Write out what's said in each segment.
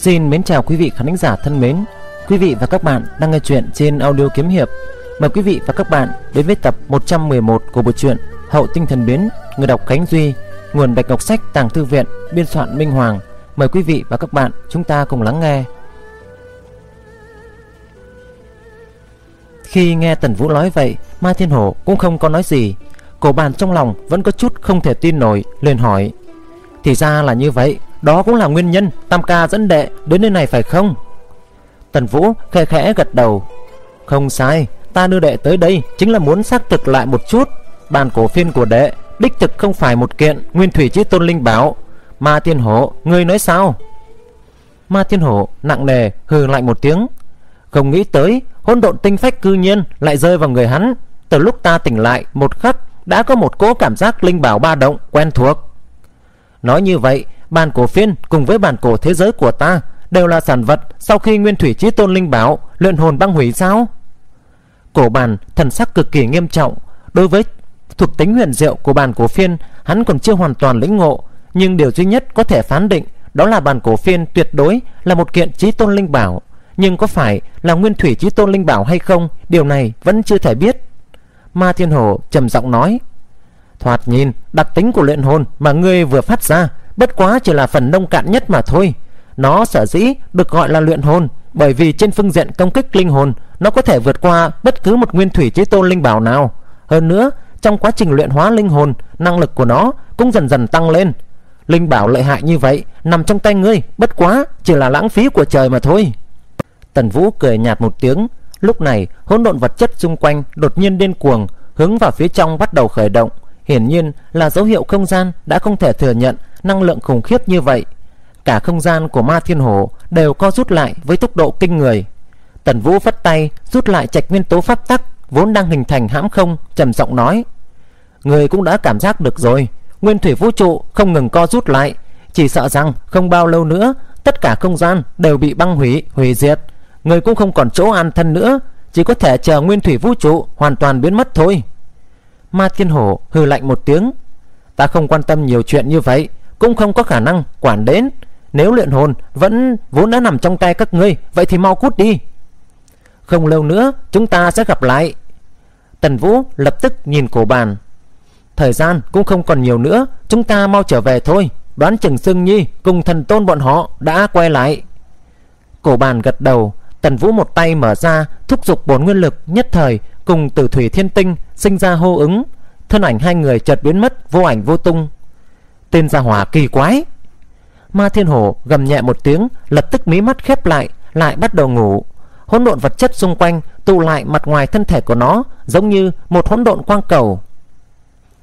Xin mến chào quý vị khán giả thân mến. Quý vị và các bạn đang nghe chuyện trên audio kiếm hiệp. Mời quý vị và các bạn đến với tập 111 của bộ truyện Hậu tinh thần biến, Người đọc Khánh Duy, Nguồn Bạch Ngọc Sách, Tàng Thư Viện, Biên soạn Minh Hoàng. Mời quý vị và các bạn chúng ta cùng lắng nghe. Khi nghe Tần Vũ nói vậy Mai Thiên Hổ cũng không có nói gì. Cổ bàn trong lòng vẫn có chút không thể tin nổi, liền hỏi, Thì ra là như vậy đó cũng là nguyên nhân Tam ca dẫn đệ đến nơi này phải không? Tần Vũ khẽ khẽ gật đầu. Không sai, Ta đưa đệ tới đây chính là muốn xác thực lại một chút. Bàn cổ phiên của đệ Đích thực không phải một kiện Nguyên thủy chí tôn linh bảo. Ma Thiên Hổ, Ngươi nói sao? Ma Thiên Hổ nặng nề hừ lại một tiếng. Không nghĩ tới, hỗn độn tinh phách cư nhiên lại rơi vào người hắn. Từ lúc ta tỉnh lại, một khắc, Đã có một cỗ cảm giác linh bảo ba động quen thuộc. Nói như vậy Bàn cổ phiên cùng với bàn cổ thế giới của ta Đều là sản vật sau khi nguyên thủy chí tôn linh bảo Luyện hồn băng hủy sao? Cổ bàn thần sắc cực kỳ nghiêm trọng. Đối với thuộc tính huyền diệu của bàn cổ phiên, Hắn còn chưa hoàn toàn lĩnh ngộ, Nhưng điều duy nhất có thể phán định Đó là bàn cổ phiên tuyệt đối là một kiện chí tôn linh bảo. Nhưng có phải là nguyên thủy chí tôn linh bảo hay không, Điều này vẫn chưa thể biết. Ma Thiên hồ trầm giọng nói, Thoạt nhìn, đặc tính của luyện hồn Mà ngươi vừa phát ra Bất quá chỉ là phần nông cạn nhất mà thôi. Nó sở dĩ được gọi là luyện hồn, Bởi vì trên phương diện công kích linh hồn, Nó có thể vượt qua bất cứ một nguyên thủy chế tôn linh bảo nào. Hơn nữa, trong quá trình luyện hóa linh hồn, Năng lực của nó cũng dần dần tăng lên. Linh bảo lợi hại như vậy Nằm trong tay ngươi, Bất quá chỉ là lãng phí của trời mà thôi. Tần Vũ cười nhạt một tiếng. Lúc này, hỗn độn vật chất xung quanh Đột nhiên điên cuồng, Hướng vào phía trong bắt đầu khởi động. Hiển nhiên là dấu hiệu không gian đã không thể thừa nhận năng lượng khủng khiếp như vậy. Cả không gian của ma thiên hổ đều co rút lại với tốc độ kinh người. Tần Vũ phất tay rút lại trạch nguyên tố pháp tắc, vốn đang hình thành hãm không, trầm giọng nói, người cũng đã cảm giác được rồi. Nguyên thủy vũ trụ không ngừng co rút lại, chỉ sợ rằng không bao lâu nữa, tất cả không gian đều bị băng hủy hủy diệt. Người cũng không còn chỗ an thân nữa, chỉ có thể chờ nguyên thủy vũ trụ hoàn toàn biến mất thôi. Ma thiên hổ hừ lạnh một tiếng, ta không quan tâm nhiều chuyện như vậy cũng không có khả năng quản đến. Nếu luyện hồn vẫn vốn đã nằm trong tay các ngươi, vậy thì mau cút đi. Không lâu nữa, chúng ta sẽ gặp lại. Tần Vũ lập tức nhìn cổ bàn. Thời gian cũng không còn nhiều nữa, Chúng ta mau trở về thôi. Đoán chừng Sương Nhi cùng thần tôn bọn họ đã quay lại. Cổ bàn gật đầu, Tần Vũ một tay mở ra, Thúc giục bốn nguyên lực nhất thời Cùng tử thủy thiên tinh sinh ra hô ứng. Thân ảnh hai người chợt biến mất, Vô ảnh vô tung. Tên gia hòa kỳ quái Ma thiên hổ gầm nhẹ một tiếng Lập tức mí mắt khép lại Lại bắt đầu ngủ hỗn độn vật chất xung quanh tụ lại mặt ngoài thân thể của nó giống như một hỗn độn quang cầu.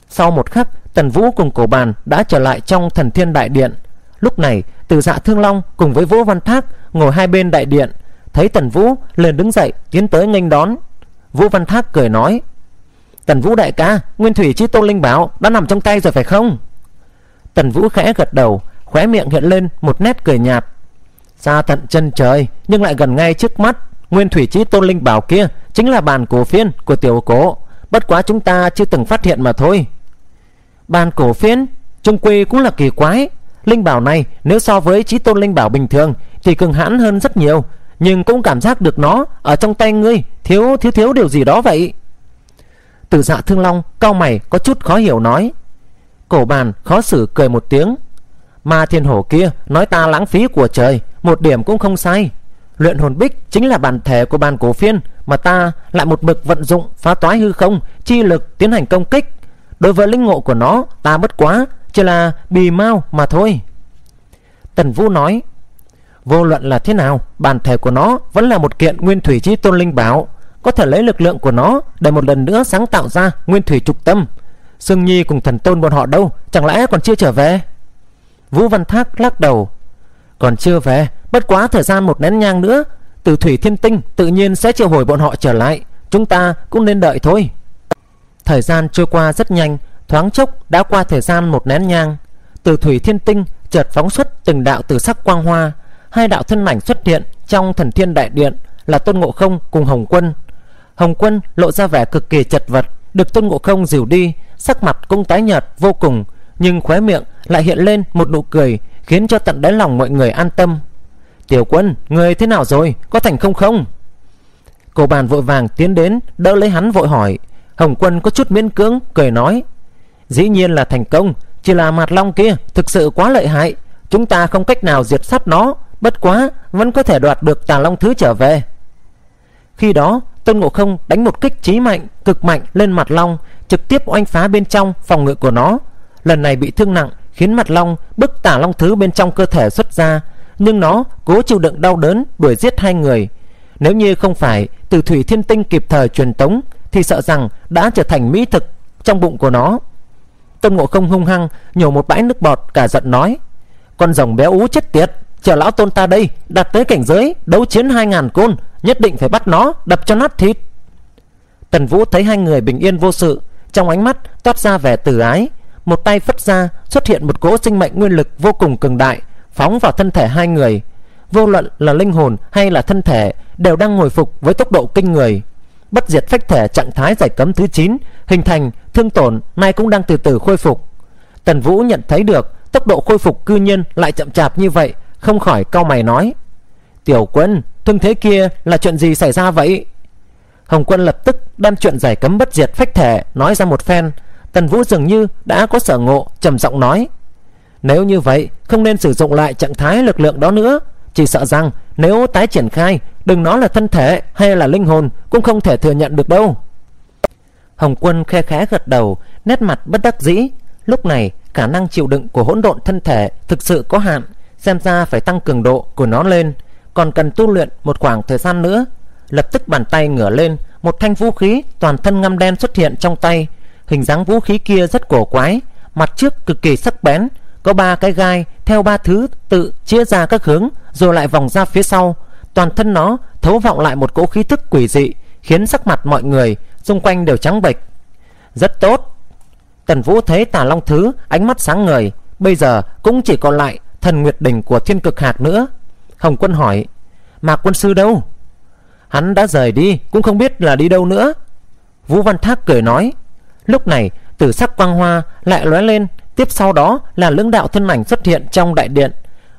Sau một khắc, Tần Vũ cùng Cổ Bàn đã trở lại trong Thần Thiên Đại Điện. Lúc này, Từ Dạ Thương Long cùng với Vũ Văn Thác ngồi hai bên đại điện, thấy Tần Vũ liền đứng dậy tiến tới nghênh đón. Vũ Văn Thác cười nói: "Tần Vũ đại ca, Nguyên Thủy chi Tôn Linh Bảo đã nằm trong tay rồi phải không?" Tần Vũ khẽ gật đầu, khóe miệng hiện lên một nét cười nhạt. Xa tận chân trời nhưng lại gần ngay trước mắt. Nguyên thủy chí tôn linh bảo kia Chính là bàn cổ phiên của tiểu cổ Bất quá chúng ta chưa từng phát hiện mà thôi. Bàn cổ phiên? Trung quy cũng là kỳ quái. Linh bảo này nếu so với chí tôn linh bảo bình thường Thì cường hãn hơn rất nhiều. Nhưng cũng cảm giác được nó Ở trong tay ngươi. Thiếu thiếu thiếu điều gì đó vậy? Từ dạ thương long cao mày có chút khó hiểu nói. Cổ bàn khó xử cười một tiếng Mà thiên hổ kia nói ta lãng phí của trời Một điểm cũng không sai Luyện hồn bích chính là bản thể của bàn cổ phiên mà ta lại một mực vận dụng phá toái hư không, chi lực tiến hành công kích. Đối với linh ngộ của nó, ta bất quá chỉ là bì mau mà thôi. Tần Vũ nói, vô luận là thế nào, bản thể của nó vẫn là một kiện nguyên thủy chi tôn linh bảo, có thể lấy lực lượng của nó để một lần nữa sáng tạo ra nguyên thủy trục tâm. Sương Nhi cùng thần tôn bọn họ đâu, chẳng lẽ còn chưa trở về? Vũ Văn Thác lắc đầu, còn chưa về, Bất quá thời gian một nén nhang nữa. Từ thủy thiên tinh tự nhiên sẽ triệu hồi bọn họ trở lại. Chúng ta cũng nên đợi thôi. Thời gian trôi qua rất nhanh Thoáng chốc đã qua thời gian một nén nhang. Từ thủy thiên tinh chợt phóng xuất từng đạo từ sắc quang hoa. Hai đạo thân mảnh xuất hiện trong thần thiên đại điện Là Tôn Ngộ Không cùng Hồng Quân. Hồng Quân lộ ra vẻ cực kỳ chật vật Được Tôn Ngộ Không dìu đi Sắc mặt cũng tái nhợt vô cùng, Nhưng khóe miệng lại hiện lên một nụ cười Khiến cho tận đáy lòng mọi người an tâm. Tiểu quân, Người thế nào rồi? Có thành không không? Cô bàn vội vàng tiến đến, Đỡ lấy hắn vội hỏi. Hồng quân có chút miễn cưỡng, Cười nói, Dĩ nhiên là thành công, Chỉ là mặt long kia Thực sự quá lợi hại. Chúng ta không cách nào diệt sát nó, Bất quá Vẫn có thể đoạt được tà long thứ trở về. Khi đó, Tôn Ngộ Không đánh một kích chí mạnh, Cực mạnh lên mặt long Trực tiếp oanh phá bên trong phòng ngự của nó. Lần này bị thương nặng, Khiến mặt long bức tả long thứ bên trong cơ thể xuất ra, Nhưng nó cố chịu đựng đau đớn Đuổi giết hai người. Nếu như không phải từ thủy thiên tinh kịp thời truyền tống, Thì sợ rằng đã trở thành mỹ thực Trong bụng của nó. Tôn Ngộ Không hung hăng nhổ một bãi nước bọt cả giận nói, Con rồng béo ú chết tiệt, Chờ lão tôn ta đây, Đạt tới cảnh giới Đấu chiến hai ngàn côn, Nhất định phải bắt nó Đập cho nát thịt. Tần Vũ thấy hai người bình yên vô sự trong ánh mắt toát ra vẻ từ ái, Một tay phất ra Xuất hiện một cỗ sinh mệnh nguyên lực vô cùng cường đại, Phóng vào thân thể hai người. Vô luận là linh hồn hay là thân thể Đều đang hồi phục với tốc độ kinh người. Bất diệt phách thể trạng thái giải cấm thứ 9 Hình thành thương tổn Nay cũng đang từ từ khôi phục. Tần Vũ nhận thấy được Tốc độ khôi phục cư nhiên lại chậm chạp như vậy, Không khỏi cau mày nói, Tiểu quân, thương thế kia là chuyện gì xảy ra vậy? Hồng quân lập tức đem chuyện giải cấm bất diệt phách thể Nói ra một phen. Tần Vũ dường như đã có sở ngộ, trầm giọng nói, Nếu như vậy, Không nên sử dụng lại trạng thái lực lượng đó nữa. Chỉ sợ rằng nếu tái triển khai, Đừng nói là thân thể hay là linh hồn, Cũng không thể thừa nhận được đâu. Hồng quân khe khẽ gật đầu, Nét mặt bất đắc dĩ. Lúc này, khả năng chịu đựng của hỗn độn thân thể Thực sự có hạn, Xem ra phải tăng cường độ của nó lên. Còn cần tu luyện một khoảng thời gian nữa Lập tức bàn tay ngửa lên, Một thanh vũ khí toàn thân ngăm đen xuất hiện trong tay. Hình dáng vũ khí kia rất cổ quái, Mặt trước cực kỳ sắc bén, Có ba cái gai, theo ba thứ tự chia ra các hướng, Rồi lại vòng ra phía sau. Toàn thân nó thấu vọng lại một cỗ khí thức quỷ dị, Khiến sắc mặt mọi người Xung quanh đều trắng bệch. Rất tốt. Tần Vũ thấy tà long thứ ánh mắt sáng ngời, Bây giờ cũng chỉ còn lại thần nguyệt đỉnh của thiên cực hạt nữa. Hồng quân hỏi mà quân sư đâu? Hắn đã rời đi, cũng không biết là đi đâu nữa. Vũ Văn Thác cười nói, Lúc này, tử sắc quang hoa lại lóe lên, Tiếp sau đó là lưỡng đạo thân ảnh xuất hiện trong đại điện.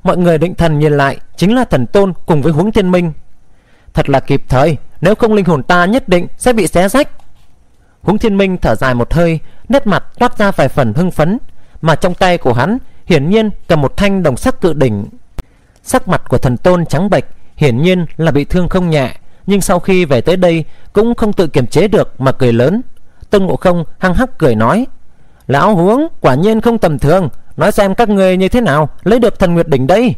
Mọi người định thần nhìn lại, Chính là thần tôn cùng với huống thiên minh. Thật là kịp thời, Nếu không linh hồn ta nhất định sẽ bị xé rách. Huống thiên minh thở dài một hơi, Nét mặt toát ra vài phần hưng phấn, Mà trong tay của hắn Hiển nhiên cầm một thanh đồng sắc cự đỉnh. Sắc mặt của thần tôn trắng bệch Hiển nhiên là bị thương không nhẹ nhưng sau khi về tới đây, Cũng không tự kiềm chế được mà cười lớn. Tôn Ngộ Không hăng hắc cười nói, Lão huống, quả nhiên không tầm thường. Nói xem các người như thế nào, Lấy được thần Nguyệt Đỉnh đây.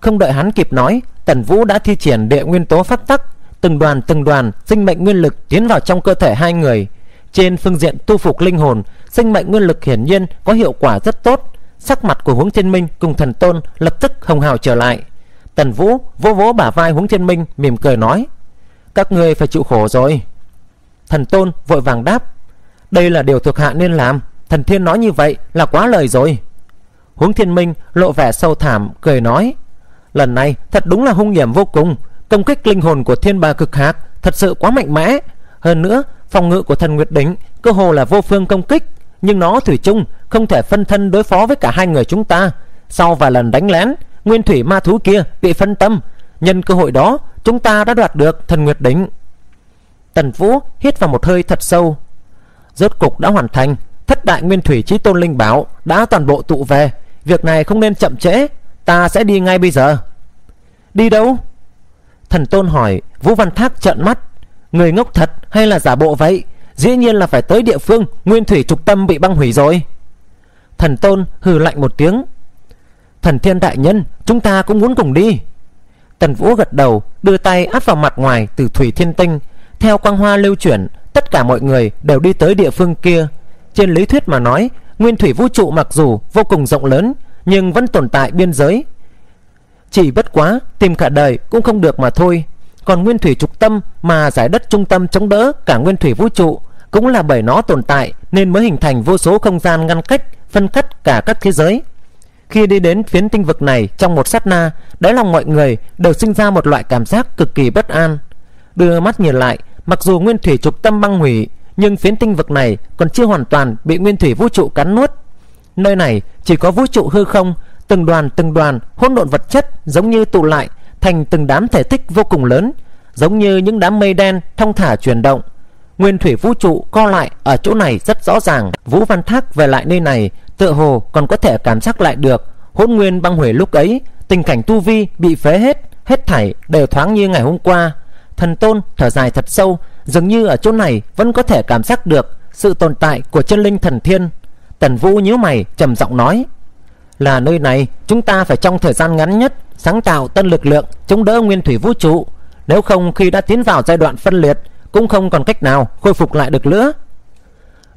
Không đợi hắn kịp nói, Tần Vũ đã thi triển địa nguyên tố phát tắc. Từng đoàn từng đoàn sinh mệnh nguyên lực tiến vào trong cơ thể hai người. Trên phương diện tu phục linh hồn, Sinh mệnh nguyên lực hiển nhiên có hiệu quả rất tốt. Sắc mặt của huống thiên minh cùng thần tôn lập tức hồng hào trở lại. Tần Vũ vỗ vỗ bả vai huống thiên minh, mỉm cười nói, Các người phải chịu khổ rồi. Thần tôn vội vàng đáp, Đây là điều thuộc hạ nên làm, Thần thiên nói như vậy là quá lời rồi. Huống thiên minh lộ vẻ sâu thảm Cười nói, Lần này thật đúng là hung hiểm vô cùng, Công kích linh hồn của thiên bà cực hạc Thật sự quá mạnh mẽ. Hơn nữa, phòng ngự của thần Nguyệt Đỉnh Cơ hồ là vô phương công kích, Nhưng nó thủy chung không thể phân thân đối phó với cả hai người chúng ta. Sau vài lần đánh lén Nguyên thủy ma thú kia bị phân tâm. Nhân cơ hội đó, chúng ta đã đoạt được thần Nguyệt Đỉnh. Tần Vũ hít vào một hơi thật sâu. Rốt cục đã hoàn thành. Thất đại nguyên thủy chí tôn linh bảo Đã toàn bộ tụ về. Việc này không nên chậm trễ. Ta sẽ đi ngay bây giờ. Đi đâu? Thần tôn hỏi. Vũ Văn Thác trợn mắt. Người ngốc thật hay là giả bộ vậy? Dĩ nhiên là phải tới địa phương. Nguyên thủy trục tâm bị băng hủy rồi. Thần tôn hừ lạnh một tiếng. Thần thiên đại nhân, Chúng ta cũng muốn cùng đi. Tần Vũ gật đầu, Đưa tay áp vào mặt ngoài từ thủy thiên tinh. Theo quang hoa lưu chuyển, Tất cả mọi người đều đi tới địa phương kia. Trên lý thuyết mà nói, Nguyên thủy vũ trụ mặc dù vô cùng rộng lớn, Nhưng vẫn tồn tại biên giới. Chỉ bất quá, Tìm cả đời cũng không được mà thôi. Còn nguyên thủy trục tâm mà giải đất trung tâm chống đỡ Cả nguyên thủy vũ trụ Cũng là bởi nó tồn tại Nên mới hình thành vô số không gian ngăn cách, Phân cắt cả các thế giới. Khi đi đến phiến tinh vực này trong một sát na Đáy lòng mọi người đều sinh ra một loại cảm giác cực kỳ bất an Đưa mắt nhìn lại Mặc dù nguyên thủy trục tâm băng hủy Nhưng phiến tinh vực này còn chưa hoàn toàn bị nguyên thủy vũ trụ cắn nuốt Nơi này chỉ có vũ trụ hư không từng đoàn từng đoàn hỗn độn vật chất giống như tụ lại thành từng đám thể tích vô cùng lớn, giống như những đám mây đen thong thả chuyển động. Nguyên thủy vũ trụ co lại ở chỗ này rất rõ ràng. Vũ Văn Thác về lại nơi này, tựa hồ còn có thể cảm giác lại được hỗn nguyên băng hủy lúc ấy, tình cảnh tu vi bị phế hết, hết thảy đều thoáng như ngày hôm qua. Thần Tôn thở dài thật sâu, dường như ở chỗ này vẫn có thể cảm giác được sự tồn tại của chân linh thần thiên. Tần Vũ nhíu mày trầm giọng nói: "Là nơi này, chúng ta phải trong thời gian ngắn nhất sáng tạo tân lực lượng chống đỡ nguyên thủy vũ trụ, nếu không khi đã tiến vào giai đoạn phân liệt cũng không còn cách nào khôi phục lại được nữa."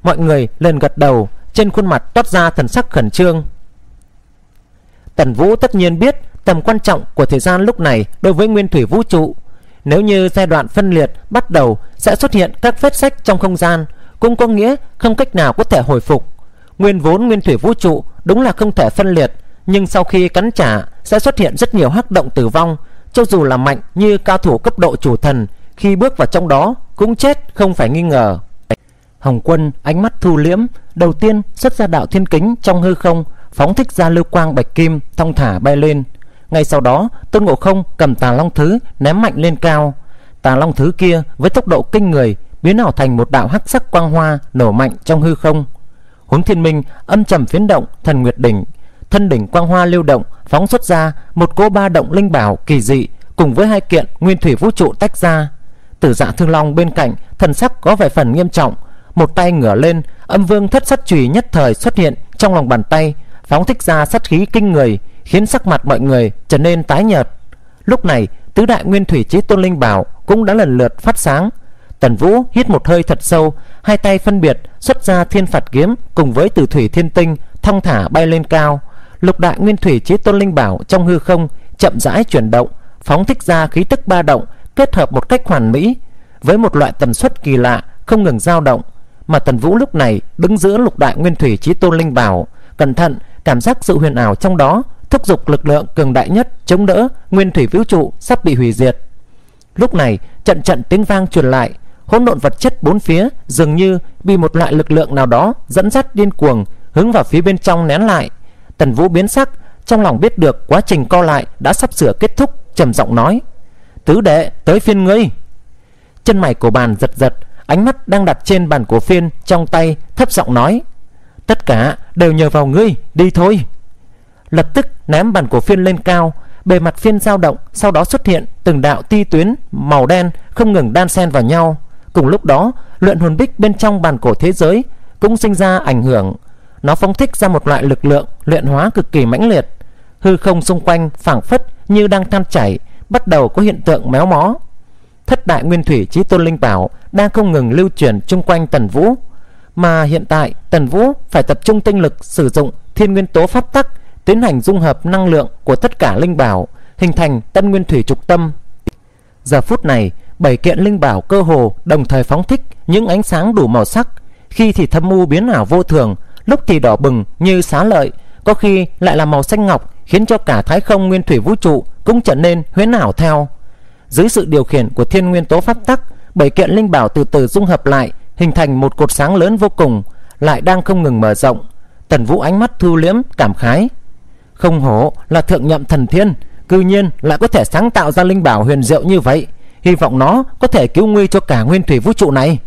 Mọi người lên gật đầu, trên khuôn mặt toát ra thần sắc khẩn trương. Tần Vũ tất nhiên biết tầm quan trọng của thời gian lúc này đối với nguyên thủy vũ trụ. Nếu như giai đoạn phân liệt bắt đầu sẽ xuất hiện các vết sách trong không gian, cũng có nghĩa không cách nào có thể hồi phục. Nguyên vốn nguyên thủy vũ trụ đúng là không thể phân liệt, nhưng sau khi cắn trả sẽ xuất hiện rất nhiều hắc động tử vong, cho dù là mạnh như cao thủ cấp độ chủ thần, khi bước vào trong đó cũng chết không phải nghi ngờ. Hồng Quân ánh mắt thu liễm, đầu tiên xuất ra đạo thiên kính trong hư không, phóng thích ra lưu quang bạch kim thong thả bay lên. Ngay sau đó, Tôn Ngộ Không cầm Tà Long thứ ném mạnh lên cao. Tà Long thứ kia với tốc độ kinh người biến ảo thành một đạo hắc sắc quang hoa nổ mạnh trong hư không. Huống Thiên Minh âm trầm phiến động thần nguyệt đỉnh, thân đỉnh quang hoa lưu động phóng xuất ra một cỗ ba động linh bảo kỳ dị cùng với hai kiện nguyên thủy vũ trụ tách ra. Tử Dạ Thương Long bên cạnh, thần sắc có vẻ phần nghiêm trọng, một tay ngửa lên, âm vương thất sát chùy nhất thời xuất hiện trong lòng bàn tay, phóng thích ra sát khí kinh người, khiến sắc mặt mọi người trở nên tái nhợt. Lúc này, tứ đại nguyên thủy chí tôn linh bảo cũng đã lần lượt phát sáng. Tần Vũ hít một hơi thật sâu, hai tay phân biệt xuất ra thiên phạt kiếm cùng với tử thủy thiên tinh thong thả bay lên cao. Lục đại nguyên thủy chí tôn linh bảo trong hư không chậm rãi chuyển động, phóng thích ra khí tức ba động kết hợp một cách hoàn mỹ với một loại tần suất kỳ lạ không ngừng dao động mà Tần Vũ lúc này đứng giữa lục đại nguyên thủy chí tôn linh bảo, cẩn thận cảm giác sự huyền ảo trong đó, thúc giục lực lượng cường đại nhất chống đỡ nguyên thủy vũ trụ sắp bị hủy diệt. Lúc này, trận trận tiếng vang truyền lại, hỗn độn vật chất bốn phía dường như bị một loại lực lượng nào đó dẫn dắt điên cuồng hướng vào phía bên trong nén lại. Tần Vũ biến sắc, trong lòng biết được quá trình co lại đã sắp sửa kết thúc, trầm giọng nói: "Tứ đệ, tới phiên ngươi." Chân mày của bàn giật giật, ánh mắt đang đặt trên bàn của phiên trong tay, thấp giọng nói, tất cả đều nhờ vào ngươi, đi thôi. Lập tức ném bàn của phiên lên cao, bề mặt phiên dao động, sau đó xuất hiện từng đạo ti tuyến màu đen không ngừng đan xen vào nhau. Cùng lúc đó luyện hồn bích bên trong bàn cổ thế giới cũng sinh ra ảnh hưởng. Nó phóng thích ra một loại lực lượng luyện hóa cực kỳ mãnh liệt. Hư không xung quanh phảng phất như đang tan chảy, bắt đầu có hiện tượng méo mó. Thất đại nguyên thủy chí tôn linh bảo đang không ngừng lưu truyền chung quanh Tần Vũ, mà hiện tại Tần Vũ phải tập trung tinh lực sử dụng thiên nguyên tố pháp tắc tiến hành dung hợp năng lượng của tất cả linh bảo, hình thành tân nguyên thủy trục tâm. Giờ phút này, bảy kiện linh bảo cơ hồ đồng thời phóng thích những ánh sáng đủ màu sắc, khi thì thâm u biến ảo vô thường, lúc thì đỏ bừng như xá lợi, có khi lại là màu xanh ngọc, khiến cho cả thái không nguyên thủy vũ trụ cũng trở nên huyễn ảo theo. Dưới sự điều khiển của thiên nguyên tố pháp tắc, bảy kiện linh bảo từ từ dung hợp lại, hình thành một cột sáng lớn vô cùng, lại đang không ngừng mở rộng. Tần Vũ ánh mắt thu liễm cảm khái. Không hổ là thượng nhậm thần thiên, cư nhiên lại có thể sáng tạo ra linh bảo huyền diệu như vậy, hy vọng nó có thể cứu nguy cho cả nguyên thủy vũ trụ này.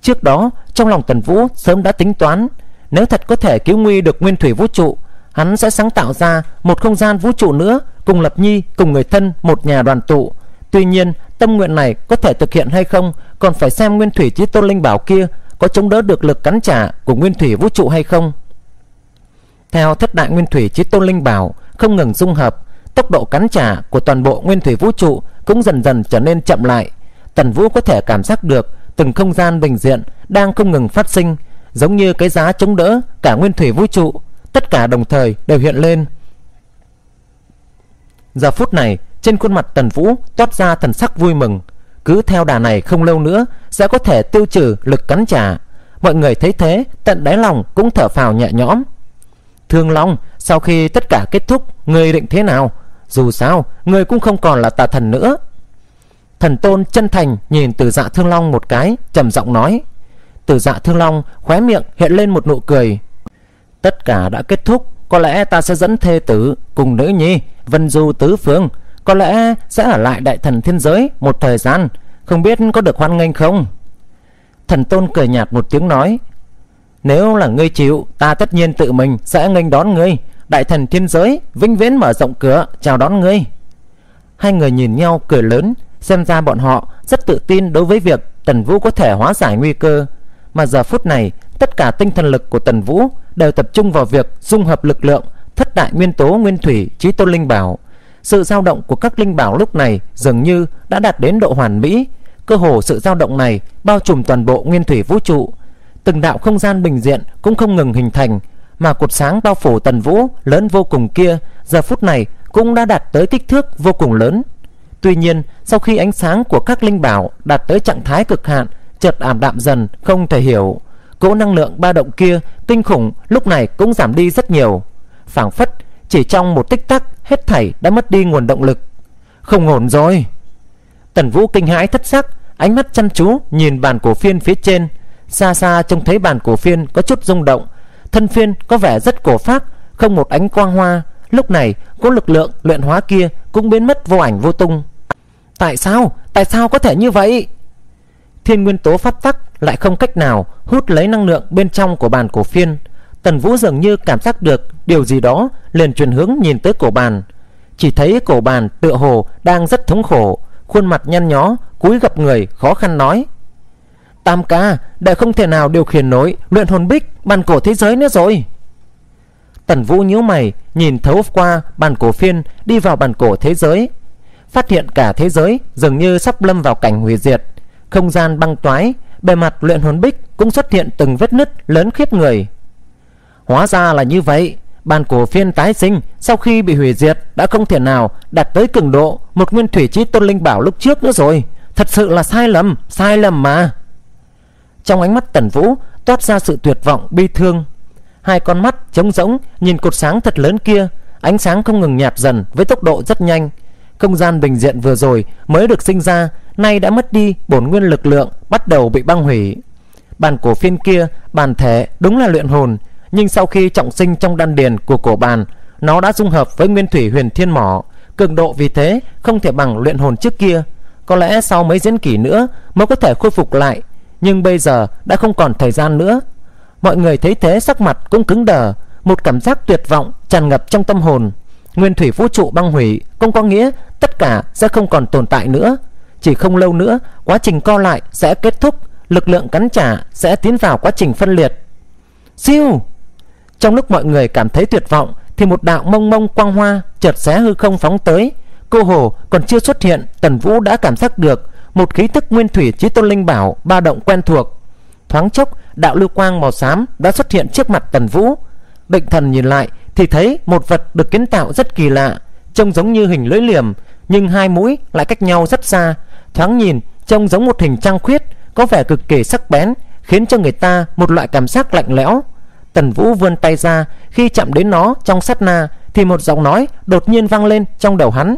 Trước đó, trong lòng Tần Vũ sớm đã tính toán, nếu thật có thể cứu nguy được nguyên thủy vũ trụ, hắn sẽ sáng tạo ra một không gian vũ trụ nữa cùng Lập Nhi cùng người thân một nhà đoàn tụ. Tuy nhiên, tâm nguyện này có thể thực hiện hay không còn phải xem Nguyên Thủy Chí Tôn Linh Bảo kia có chống đỡ được lực cắn trả của Nguyên Thủy vũ trụ hay không. Theo thất đại Nguyên Thủy Chí Tôn Linh Bảo không ngừng dung hợp, tốc độ cắn trả của toàn bộ Nguyên Thủy vũ trụ cũng dần dần trở nên chậm lại. Tần Vũ có thể cảm giác được từng không gian bình diện đang không ngừng phát sinh, giống như cái giá chống đỡ cả Nguyên Thủy vũ trụ, tất cả đồng thời đều hiện lên. Giờ phút này, trên khuôn mặt Tần Vũ toát ra thần sắc vui mừng. Cứ theo đà này không lâu nữa sẽ có thể tiêu trừ lực cắn trả. Mọi người thấy thế, tận đáy lòng cũng thở phào nhẹ nhõm. Thương Long, sau khi tất cả kết thúc, người định thế nào? Dù sao, người cũng không còn là tà thần nữa. Thần Tôn chân thành nhìn Từ Dạ Thương Long một cái, trầm giọng nói. Từ Dạ Thương Long khóe miệng hiện lên một nụ cười. Tất cả đã kết thúc, Có lẽ ta sẽ dẫn thê tử cùng nữ nhi Vân Du tứ phương có lẽ sẽ ở lại đại thần thiên giới Một thời gian, Không biết có được hoan nghênh không? Thần tôn cười nhạt một tiếng nói, Nếu là ngươi chịu, Ta tất nhiên tự mình sẽ nghênh đón ngươi. Đại thần thiên giới vinh viễn mở rộng cửa Chào đón ngươi. Hai người nhìn nhau cười lớn, Xem ra bọn họ rất tự tin đối với việc Tần Vũ có thể hóa giải nguy cơ. Mà giờ phút này, Tất cả tinh thần lực của Tần Vũ Đều tập trung vào việc dung hợp lực lượng, Thất đại nguyên tố nguyên thủy trí tôn linh bảo. Sự dao động của các linh bảo lúc này Dường như đã đạt đến độ hoàn mỹ Cơ hồ sự dao động này Bao trùm toàn bộ nguyên thủy vũ trụ Từng đạo không gian bình diện cũng không ngừng hình thành Mà cột sáng bao phủ Tần Vũ Lớn vô cùng kia Giờ phút này cũng đã đạt tới kích thước vô cùng lớn Tuy nhiên, sau khi ánh sáng của các linh bảo đạt tới trạng thái cực hạn, chợt ảm đạm dần, không thể hiểu. Cỗ năng lượng ba động kia kinh khủng lúc này cũng giảm đi rất nhiều. Phảng phất chỉ trong một tích tắc hết thảy đã mất đi nguồn động lực. Không ổn rồi. Tần Vũ kinh hãi thất sắc, ánh mắt chăm chú nhìn bàn cổ phiên phía trên, xa xa trông thấy bàn cổ phiên có chút rung động, thân phiên có vẻ rất cổ phác, không một ánh quang hoa. Lúc này, có lực lượng luyện hóa kia cũng biến mất vô ảnh vô tung. Tại sao? Tại sao có thể như vậy? Thiên nguyên tố pháp tắc lại không cách nào hút lấy năng lượng bên trong của bàn cổ phiên. Tần Vũ dường như cảm giác được điều gì đó liền chuyển hướng nhìn tới cổ bàn. Chỉ thấy cổ bàn tựa hồ đang rất thống khổ, khuôn mặt nhăn nhó, cúi gập người khó khăn nói. Tam ca, đã không thể nào điều khiển nổi luyện hồn bích bàn cổ thế giới nữa rồi. Tần Vũ nhíu mày, nhìn thấu qua bàn cổ phiên đi vào bàn cổ thế giới phát hiện cả thế giới dường như sắp lâm vào cảnh hủy diệt. Không gian băng toái, bề mặt luyện hồn bích cũng xuất hiện từng vết nứt lớn khiếp người. Hóa ra là như vậy, bàn cổ phiên tái sinh sau khi bị hủy diệt đã không thể nào đạt tới cường độ một nguyên thủy chí tôn linh bảo lúc trước nữa rồi. Thật sự là sai lầm, sai lầm mà. Trong ánh mắt Tần Vũ toát ra sự tuyệt vọng bi thương. Hai con mắt trống rỗng nhìn cột sáng thật lớn kia, ánh sáng không ngừng nhạt dần với tốc độ rất nhanh, không gian bình diện vừa rồi mới được sinh ra nay đã mất đi bổn nguyên lực lượng bắt đầu bị băng hủy bàn cổ phiên kia bản thể đúng là luyện hồn nhưng sau khi trọng sinh trong đan điền của cổ bàn, nó đã dung hợp với nguyên thủy huyền thiên mỏ. Cường độ vì thế không thể bằng luyện hồn trước kia. Có lẽ sau mấy diễn kỷ nữa mới có thể khôi phục lại, nhưng bây giờ đã không còn thời gian nữa. Mọi người thấy thế sắc mặt cũng cứng đờ, một cảm giác tuyệt vọng tràn ngập trong tâm hồn. Nguyên thủy vũ trụ băng hủy không có nghĩa tất cả sẽ không còn tồn tại nữa. Chỉ không lâu nữa, quá trình co lại sẽ kết thúc, lực lượng cắn trả sẽ tiến vào quá trình phân liệt. Siêu! Trong lúc mọi người cảm thấy tuyệt vọng thì một đạo mông mông quang hoa chợt xé hư không phóng tới. Cô hồ còn chưa xuất hiện tần vũ đã cảm giác được một khí tức nguyên thủy chí tôn linh bảo ba động quen thuộc. Thoáng chốc đạo lưu quang màu xám đã xuất hiện trước mặt tần vũ. Định thần nhìn lại thì thấy một vật được kiến tạo rất kỳ lạ, trông giống như hình lưỡi liềm, nhưng hai mũi lại cách nhau rất xa, thoáng nhìn trông giống một hình trăng khuyết, có vẻ cực kỳ sắc bén, khiến cho người ta một loại cảm giác lạnh lẽo. Tần Vũ vươn tay ra, khi chạm đến nó trong sát na thì một giọng nói đột nhiên vang lên trong đầu hắn.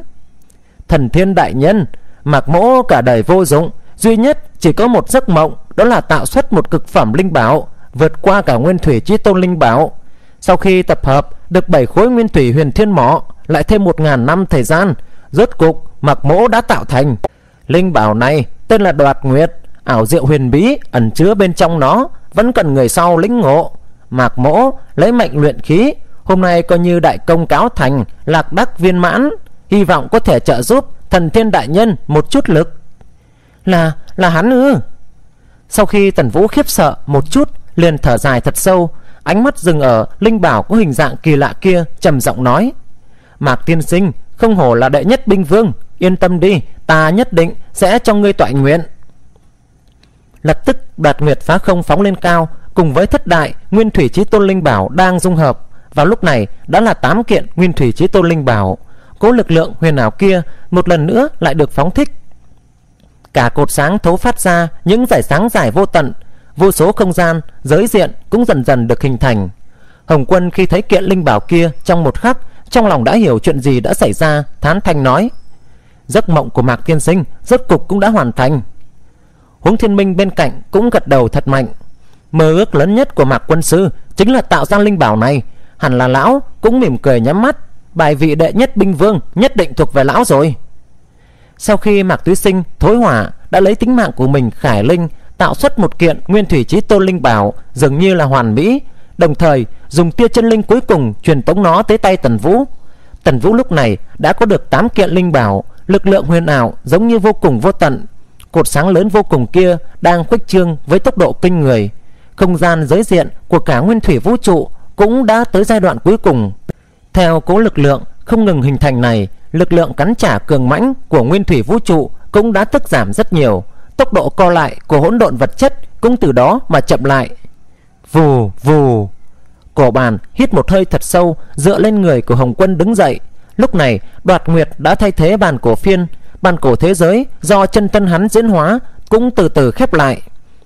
Thần Thiên đại nhân, Mạc Mỗ cả đời vô dụng, duy nhất chỉ có một giấc mộng, đó là tạo xuất một cực phẩm linh bảo, vượt qua cả nguyên thủy chi tôn linh bảo. Sau khi tập hợp được 7 khối nguyên thủy huyền thiên mỏ, lại thêm 1.000 năm thời gian, rốt cục mặc mỗ đã tạo thành. Linh bảo này tên là Đoạt Nguyệt, ảo diệu huyền bí ẩn chứa bên trong nó, vẫn cần người sau lĩnh ngộ. Mạc mỗ lấy mệnh luyện khí, hôm nay coi như đại công cáo thành, lạc đắc viên mãn, hy vọng có thể trợ giúp thần thiên đại nhân một chút lực. Là, là hắn ư? Sau khi tần vũ khiếp sợ một chút, liền thở dài thật sâu, ánh mắt dừng ở linh bảo có hình dạng kỳ lạ kia trầm giọng nói. Mạc tiên sinh không hổ là đệ nhất binh vương. Yên tâm đi ta nhất định sẽ cho ngươi tọa nguyện. Lập tức đoạt nguyệt phá không phóng lên cao cùng với thất đại nguyên thủy chí tôn linh bảo đang dung hợp vào lúc này đã là tám kiện nguyên thủy chí tôn linh bảo cố lực lượng huyền ảo kia một lần nữa lại được phóng thích cả cột sáng thấu phát ra những giải sáng giải vô tận vô số không gian, giới diện cũng dần dần được hình thành. Hồng Quân khi thấy kiện linh bảo kia trong một khắc, trong lòng đã hiểu chuyện gì đã xảy ra, thán thanh nói: "Giấc mộng của Mạc Tiên Sinh rốt cục cũng đã hoàn thành." Huống Thiên Minh bên cạnh cũng gật đầu thật mạnh. Mơ ước lớn nhất của Mạc Quân sư chính là tạo ra linh bảo này, Hẳn là lão cũng mỉm cười nhắm mắt. Bài vị đệ nhất binh vương Nhất định thuộc về lão rồi. Sau khi Mạc Túy Sinh thối hỏa Đã lấy tính mạng của mình khải linh Tạo xuất một kiện nguyên thủy chí tôn linh bảo Dường như là hoàn mỹ Đồng thời dùng tia chân linh cuối cùng Truyền tống nó tới tay Tần Vũ. Tần Vũ lúc này đã có được 8 kiện linh bảo Lực lượng huyền ảo giống như vô cùng vô tận. Cột sáng lớn vô cùng kia Đang khuếch trương với tốc độ kinh người. Không gian giới diện của cả nguyên thủy vũ trụ Cũng đã tới giai đoạn cuối cùng. Theo cố lực lượng không ngừng hình thành này, Lực lượng cắn trả cường mãnh của nguyên thủy vũ trụ Cũng đã tức giảm rất nhiều. Tốc độ co lại của hỗn độn vật chất Cũng từ đó mà chậm lại. Vù vù. Cổ bàn hít một hơi thật sâu, Dựa lên người của Hồng Quân đứng dậy. Lúc này, đoạt nguyệt đã thay thế bàn cổ phiên. Bàn cổ thế giới do chân tân hắn diễn hóa Cũng từ từ khép lại.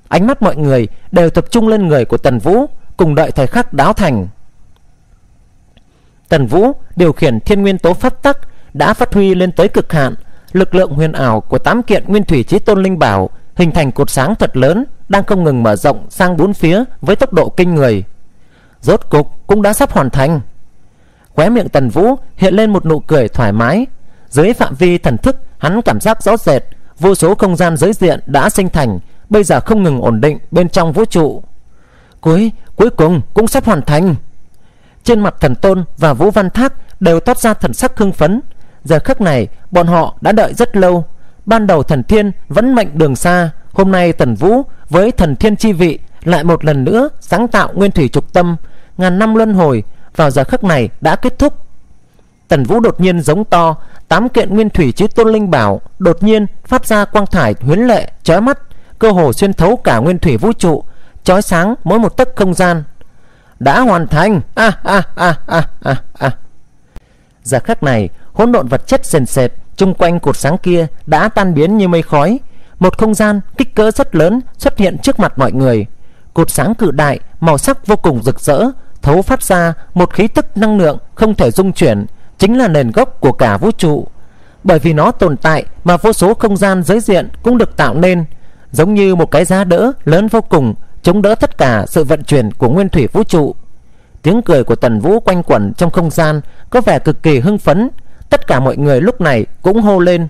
Ánh mắt mọi người đều tập trung lên người của Tần Vũ, Cùng đợi thời khắc đáo thành. Tần Vũ điều khiển thiên nguyên tố pháp tắc Đã phát huy lên tới cực hạn, Lực lượng huyền ảo của tám kiện nguyên thủy chí tôn linh bảo Hình thành cột sáng thật lớn Đang không ngừng mở rộng sang bốn phía Với tốc độ kinh người. Rốt cục cũng đã sắp hoàn thành. Khóe miệng Tần Vũ hiện lên một nụ cười thoải mái. Dưới phạm vi thần thức, Hắn cảm giác rõ rệt, Vô số không gian giới diện đã sinh thành Bây giờ không ngừng ổn định bên trong vũ trụ. Cuối cuối cùng cũng sắp hoàn thành. Trên mặt thần tôn và Vũ Văn Thác Đều toát ra thần sắc hưng phấn. Giờ khắc này, bọn họ đã đợi rất lâu. Ban đầu thần thiên vẫn mệnh đường xa. Hôm nay tần vũ với thần thiên chi vị Lại một lần nữa sáng tạo nguyên thủy trục tâm, Ngàn năm luân hồi, Vào giờ khắc này đã kết thúc. Tần vũ đột nhiên giống to, Tám kiện nguyên thủy chí tôn linh bảo Đột nhiên phát ra quang thải huyến lệ chói mắt. Cơ hồ xuyên thấu cả nguyên thủy vũ trụ, chói sáng mỗi một tấc không gian. Đã hoàn thành. A a a a a a. Giờ khắc này, hỗn độn vật chất sền sệt chung quanh cột sáng kia đã tan biến như mây khói. Một không gian kích cỡ rất lớn xuất hiện trước mặt mọi người. Cột sáng cự đại, màu sắc vô cùng rực rỡ, thấu phát ra một khí tức năng lượng không thể dung chuyển, chính là nền gốc của cả vũ trụ. Bởi vì nó tồn tại mà vô số không gian giới diện cũng được tạo nên giống như một cái giá đỡ lớn vô cùng, chống đỡ tất cả sự vận chuyển của nguyên thủy vũ trụ. Tiếng cười của tần vũ quanh quẩn trong không gian có vẻ cực kỳ hưng phấn. Tất cả mọi người lúc này cũng hô lên.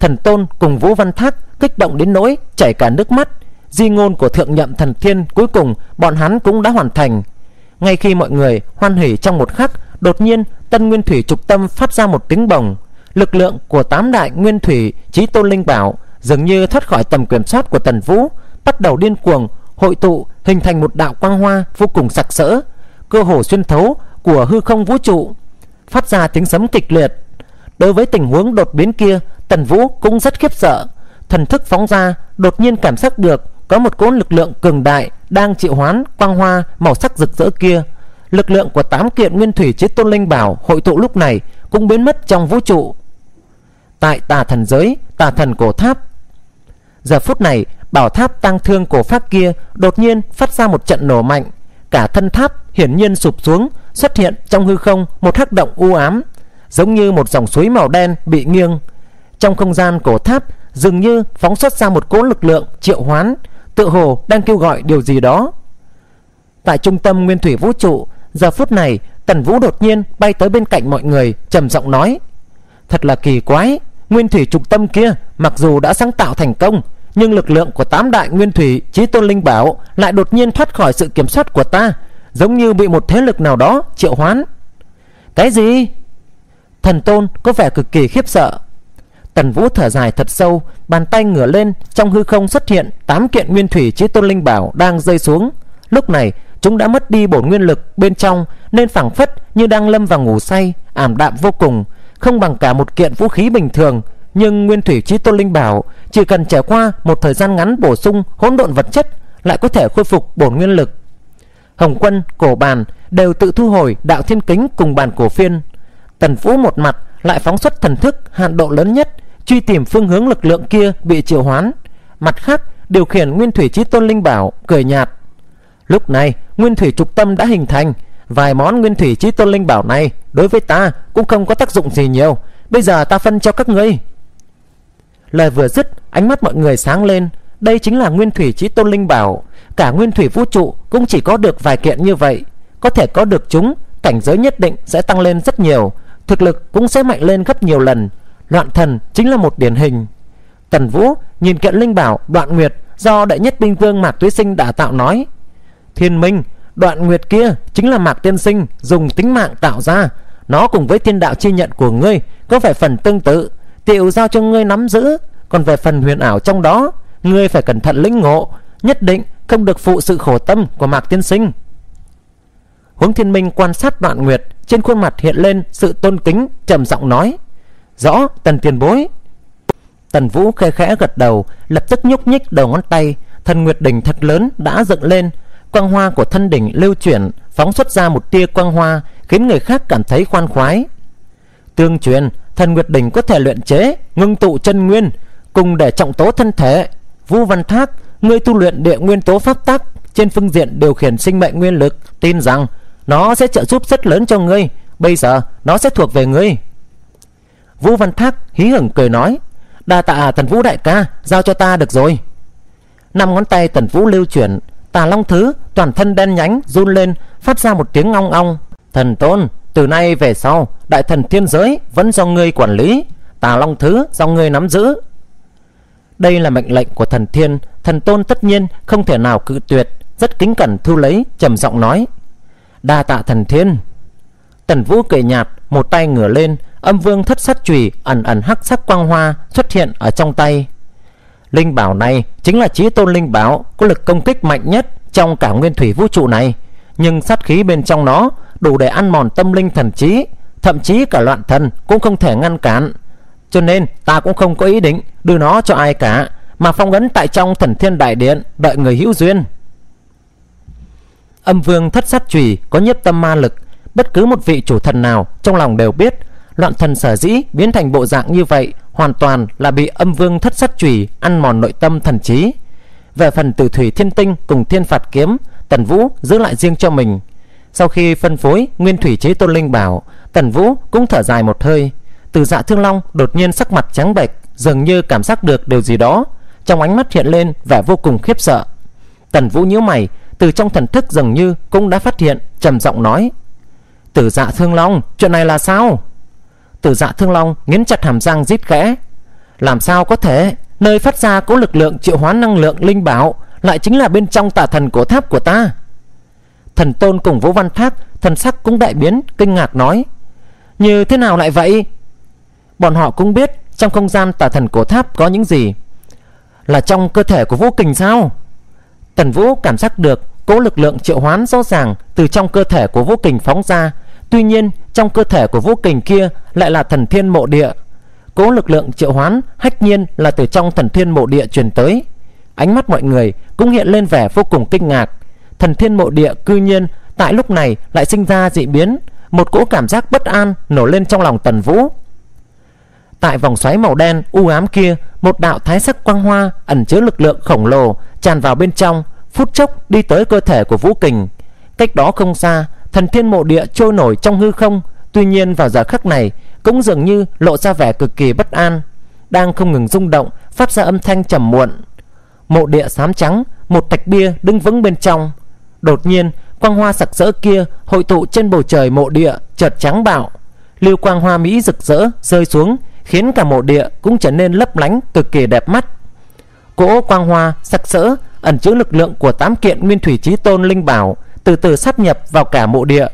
Thần Tôn cùng Vũ Văn Thác kích động đến nỗi chảy cả nước mắt. Di ngôn của thượng nhậm thần thiên cuối cùng bọn hắn cũng đã hoàn thành. Ngay khi mọi người hoan hỉ trong một khắc, Đột nhiên Tân Nguyên Thủy trục tâm phát ra một tiếng bồng Lực lượng của tám đại Nguyên Thủy, Chí Tôn Linh Bảo Dường như thoát khỏi tầm kiểm soát của Tần Vũ, Bắt đầu điên cuồng, hội tụ, hình thành một đạo quang hoa vô cùng sặc sỡ, cơ hồ xuyên thấu của hư không vũ trụ, phát ra tiếng sấm kịch liệt. Đối với tình huống đột biến kia, Tần Vũ cũng rất khiếp sợ. Thần thức phóng ra, đột nhiên cảm giác được Có một cỗ lực lượng cường đại Đang triệu hoán quang hoa màu sắc rực rỡ kia. Lực lượng của tám kiện nguyên thủy chế tôn linh bảo Hội tụ lúc này cũng biến mất trong vũ trụ. Tại tà thần giới, Tà thần cổ tháp Giờ phút này bảo tháp tăng thương cổ pháp kia Đột nhiên phát ra một trận nổ mạnh Cả thân tháp hiển nhiên sụp xuống Xuất hiện trong hư không một hắc động u ám giống như một dòng suối màu đen bị nghiêng. Trong không gian cổ tháp dường như phóng xuất ra một cỗ lực lượng triệu hoán, tự hồ đang kêu gọi điều gì đó. Tại trung tâm nguyên thủy vũ trụ, giờ phút này Tần Vũ đột nhiên bay tới bên cạnh mọi người, trầm giọng nói: "Thật là kỳ quái, nguyên thủy trục tâm kia mặc dù đã sáng tạo thành công, nhưng lực lượng của tám đại nguyên thủy chí tôn linh bảo lại đột nhiên thoát khỏi sự kiểm soát của ta, giống như bị một thế lực nào đó triệu hoán." "Cái gì?" Thần tôn có vẻ cực kỳ khiếp sợ Tần Vũ thở dài thật sâu Bàn tay ngửa lên Trong hư không xuất hiện tám kiện nguyên thủy chí tôn linh bảo đang rơi xuống Lúc này chúng đã mất đi bổn nguyên lực bên trong Nên phảng phất như đang lâm vào ngủ say Ảm đạm vô cùng Không bằng cả một kiện vũ khí bình thường nhưng nguyên thủy chí tôn linh bảo Chỉ cần trải qua một thời gian ngắn bổ sung hỗn độn vật chất Lại có thể khôi phục bổn nguyên lực. Hồng quân, cổ bàn đều tự thu hồi đạo thiên kính cùng bàn cổ phiên. Tần Vũ một mặt lại phóng xuất thần thức hạn độ lớn nhất truy tìm phương hướng lực lượng kia bị triệu hoán, mặt khác điều khiển Nguyên Thủy Chí Tôn Linh Bảo cười nhạt. Lúc này, Nguyên Thủy trục tâm đã hình thành, vài món Nguyên Thủy Chí Tôn Linh Bảo này đối với ta cũng không có tác dụng gì nhiều, bây giờ ta phân cho các ngươi. Lời vừa dứt, ánh mắt mọi người sáng lên, đây chính là Nguyên Thủy Chí Tôn Linh Bảo, cả Nguyên Thủy vũ trụ cũng chỉ có được vài kiện như vậy, có thể có được chúng cảnh giới nhất định sẽ tăng lên rất nhiều, thực lực cũng sẽ mạnh lên gấp nhiều lần. Loạn thần chính là một điển hình. Tần Vũ nhìn kiện linh bảo Đoạn Nguyệt do đại nhất binh vương Mạc tuế Sinh đã tạo nói. Thiên Minh, Đoạn Nguyệt kia chính là Mạc Tiên Sinh dùng tính mạng tạo ra, nó cùng với thiên đạo chi nhận của ngươi có vẻ phần tương tự, tiểu giao cho ngươi nắm giữ, còn về phần huyền ảo trong đó, ngươi phải cẩn thận lĩnh ngộ, nhất định không được phụ sự khổ tâm của Mạc Tiên Sinh. Huống Thiên Minh quan sát Đoạn Nguyệt, trên khuôn mặt hiện lên sự tôn kính, trầm giọng nói: "Rõ, Tần Tiền Bối." Tần Vũ khẽ khẽ gật đầu, lập tức nhúc nhích đầu ngón tay, thần nguyệt đỉnh thật lớn đã dựng lên, quang hoa của thân đỉnh lưu chuyển, phóng xuất ra một tia quang hoa, khiến người khác cảm thấy khoan khoái. Tương truyền, thần nguyệt đỉnh có thể luyện chế, ngưng tụ chân nguyên, cùng để trọng tố thân thể. Vu Văn Thác, ngươi tu luyện địa nguyên tố pháp tắc trên phương diện điều khiển sinh mệnh nguyên lực, tin rằng nó sẽ trợ giúp rất lớn cho ngươi. Bây giờ nó sẽ thuộc về ngươi. Vũ Văn Thác hí hửng cười nói, đa tạ thần Vũ đại ca, giao cho ta được rồi. Năm ngón tay Tần Vũ lưu chuyển, Tà Long Thứ toàn thân đen nhánh run lên, phát ra một tiếng ong ong. Thần Tôn, từ nay về sau, đại thần thiên giới vẫn do ngươi quản lý, Tà Long Thứ do ngươi nắm giữ. Đây là mệnh lệnh của thần thiên, thần tôn tất nhiên không thể nào cự tuyệt, rất kính cẩn thu lấy, trầm giọng nói: "Đa tạ thần thiên." Tần Vũ cười nhạt, một tay ngửa lên, âm vương thất sát chùy ẩn ẩn hắc sắc quang hoa xuất hiện ở trong tay. Linh bảo này chính là chí tôn linh bảo có lực công kích mạnh nhất trong cả nguyên thủy vũ trụ này, nhưng sát khí bên trong nó đủ để ăn mòn tâm linh thần trí, thậm chí cả loạn thần cũng không thể ngăn cản. Cho nên ta cũng không có ý định đưa nó cho ai cả, mà phong ấn tại trong thần thiên đại điện đợi người hữu duyên. Âm vương thất sát chùy có nhiếp tâm ma lực, bất cứ một vị chủ thần nào trong lòng đều biết loạn thần sở dĩ biến thành bộ dạng như vậy hoàn toàn là bị âm vương thất sát chùy ăn mòn nội tâm thần trí. Về phần tử thủy thiên tinh cùng thiên phạt kiếm, Tần Vũ giữ lại riêng cho mình. Sau khi phân phối nguyên thủy chế tôn linh bảo, Tần Vũ cũng thở dài một hơi. Từ dạ thương long đột nhiên sắc mặt trắng bệch, dường như cảm giác được điều gì đó, trong ánh mắt hiện lên vẻ vô cùng khiếp sợ. Tần Vũ nhíu mày, từ trong thần thức dường như cũng đã phát hiện, trầm giọng nói: "Tử Dạ Thương Long, chuyện này là sao?" Tử Dạ Thương Long nghiến chặt hàm răng rít khẽ: "Làm sao có thể? Nơi phát ra có lực lượng triệu hóa năng lượng linh bảo lại chính là bên trong tà thần của tháp của ta." Thần Tôn cùng Vũ Văn Thác thần sắc cũng đại biến, kinh ngạc nói: "Như thế nào lại vậy?" Bọn họ cũng biết trong không gian tà thần cổ tháp có những gì. Là trong cơ thể của Vũ Kình sao? Tần Vũ cảm giác được cố lực lượng triệu hoán rõ ràng từ trong cơ thể của Vũ Kình phóng ra. Tuy nhiên, trong cơ thể của Vũ Kình kia lại là thần thiên mộ địa. Cố lực lượng triệu hoán hách nhiên là từ trong thần thiên mộ địa truyền tới. Ánh mắt mọi người cũng hiện lên vẻ vô cùng kinh ngạc. Thần thiên mộ địa cư nhiên tại lúc này lại sinh ra dị biến, một cỗ cảm giác bất an nổ lên trong lòng Tần Vũ. Tại vòng xoáy màu đen u ám kia, một đạo thái sắc quang hoa ẩn chứa lực lượng khổng lồ tràn vào bên trong, phút chốc đi tới cơ thể của Vũ Kình. Cách đó không xa, thần thiên mộ địa trôi nổi trong hư không, tuy nhiên vào giờ khắc này cũng dường như lộ ra vẻ cực kỳ bất an, đang không ngừng rung động, phát ra âm thanh trầm muộn. Mộ địa xám trắng, một thạch bia đứng vững bên trong. Đột nhiên, quang hoa sặc sỡ kia hội tụ trên bầu trời mộ địa chợt trắng bạo. Lưu quang hoa mỹ rực rỡ rơi xuống, khiến cả mộ địa cũng trở nên lấp lánh cực kỳ đẹp mắt. Cỗ quang hoa sặc sỡ ẩn chứa lực lượng của tám kiện nguyên thủy chí tôn linh bảo từ từ sát nhập vào cả mộ địa.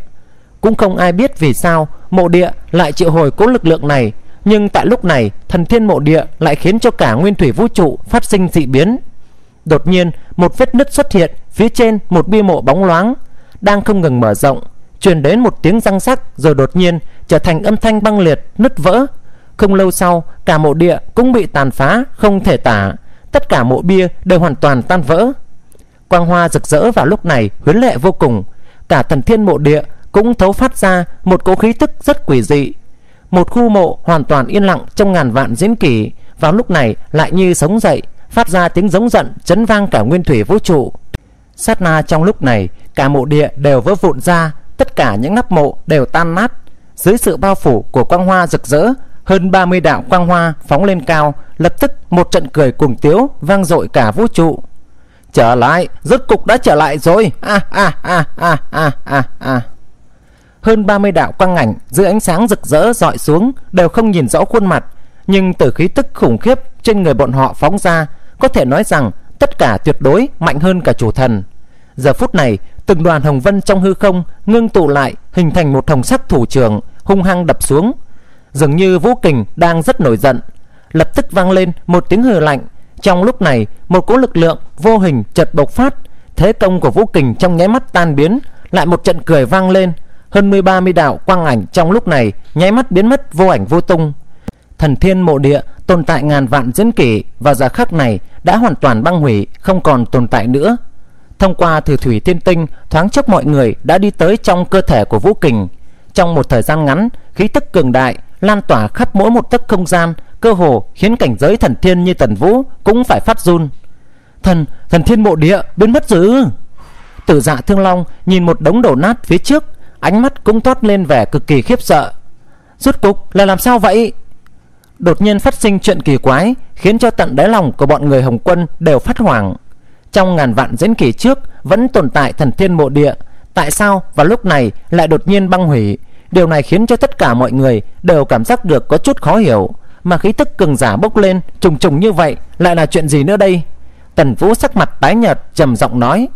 Cũng không ai biết vì sao mộ địa lại triệu hồi cỗ lực lượng này, nhưng tại lúc này thần thiên mộ địa lại khiến cho cả nguyên thủy vũ trụ phát sinh dị biến. Đột nhiên, một vết nứt xuất hiện phía trên một bia mộ bóng loáng đang không ngừng mở rộng, truyền đến một tiếng răng sắc rồi đột nhiên trở thành âm thanh băng liệt nứt vỡ không lâu sau, cả mộ địa cũng bị tàn phá, không thể tả. Tất cả mộ bia đều hoàn toàn tan vỡ. Quang hoa rực rỡ vào lúc này huyến lệ vô cùng. Cả thần thiên mộ địa cũng thấu phát ra một cỗ khí tức rất quỷ dị. Một khu mộ hoàn toàn yên lặng trong ngàn vạn diễn kỷ, vào lúc này lại như sống dậy, phát ra tiếng giống giận chấn vang cả nguyên thủy vũ trụ. Sát na trong lúc này, cả mộ địa đều vỡ vụn ra, tất cả những nắp mộ đều tan nát. Dưới sự bao phủ của quang hoa rực rỡ, hơn 30 đạo quang hoa phóng lên cao, lập tức một trận cười cuồng tiếu vang dội cả vũ trụ. Trở lại, rốt cục đã trở lại rồi. A a a a a a a. hơn 30 đạo quang ảnh dưới ánh sáng rực rỡ dọi xuống đều không nhìn rõ khuôn mặt, nhưng từ khí tức khủng khiếp trên người bọn họ phóng ra, có thể nói rằng tất cả tuyệt đối mạnh hơn cả chủ thần. Giờ phút này, từng đoàn hồng vân trong hư không ngưng tụ lại, hình thành một hồng sắc thủ trưởng hung hăng đập xuống. Dường như Vũ Kình đang rất nổi giận, lập tức vang lên một tiếng hừ lạnh. Trong lúc này, một cỗ lực lượng vô hình chợt bộc phát, thế công của Vũ Kình trong nháy mắt tan biến, lại một trận cười vang lên, hơn 13 mươi đạo quang ảnh trong lúc này nháy mắt biến mất vô ảnh vô tung. Thần thiên mộ địa tồn tại ngàn vạn diễn kỷ và giả khắc này đã hoàn toàn băng hủy, không còn tồn tại nữa. Thông qua thử thủy thiên tinh, thoáng chốc mọi người đã đi tới trong cơ thể của Vũ Kình. Trong một thời gian ngắn, khí tức cường đại lan tỏa khắp mỗi một tấc không gian, cơ hồ khiến cảnh giới thần thiên như Tần Vũ cũng phải phát run. Thần, thần thiên mộ địa biến mất rồi ư? Tử Dạ Thương Long nhìn một đống đổ nát phía trước, ánh mắt cũng toát lên vẻ cực kỳ khiếp sợ. Rốt cục là làm sao vậy? Đột nhiên phát sinh chuyện kỳ quái, khiến cho tận đáy lòng của bọn người Hồng Quân đều phát hoảng. Trong ngàn vạn diễn kỷ trước vẫn tồn tại thần thiên mộ địa, tại sao vào lúc này lại đột nhiên băng hủy? Điều này khiến cho tất cả mọi người đều cảm giác được có chút khó hiểu, mà khí tức cường giả bốc lên trùng trùng như vậy lại là chuyện gì nữa đây? Tần Vũ sắc mặt tái nhợt trầm giọng nói: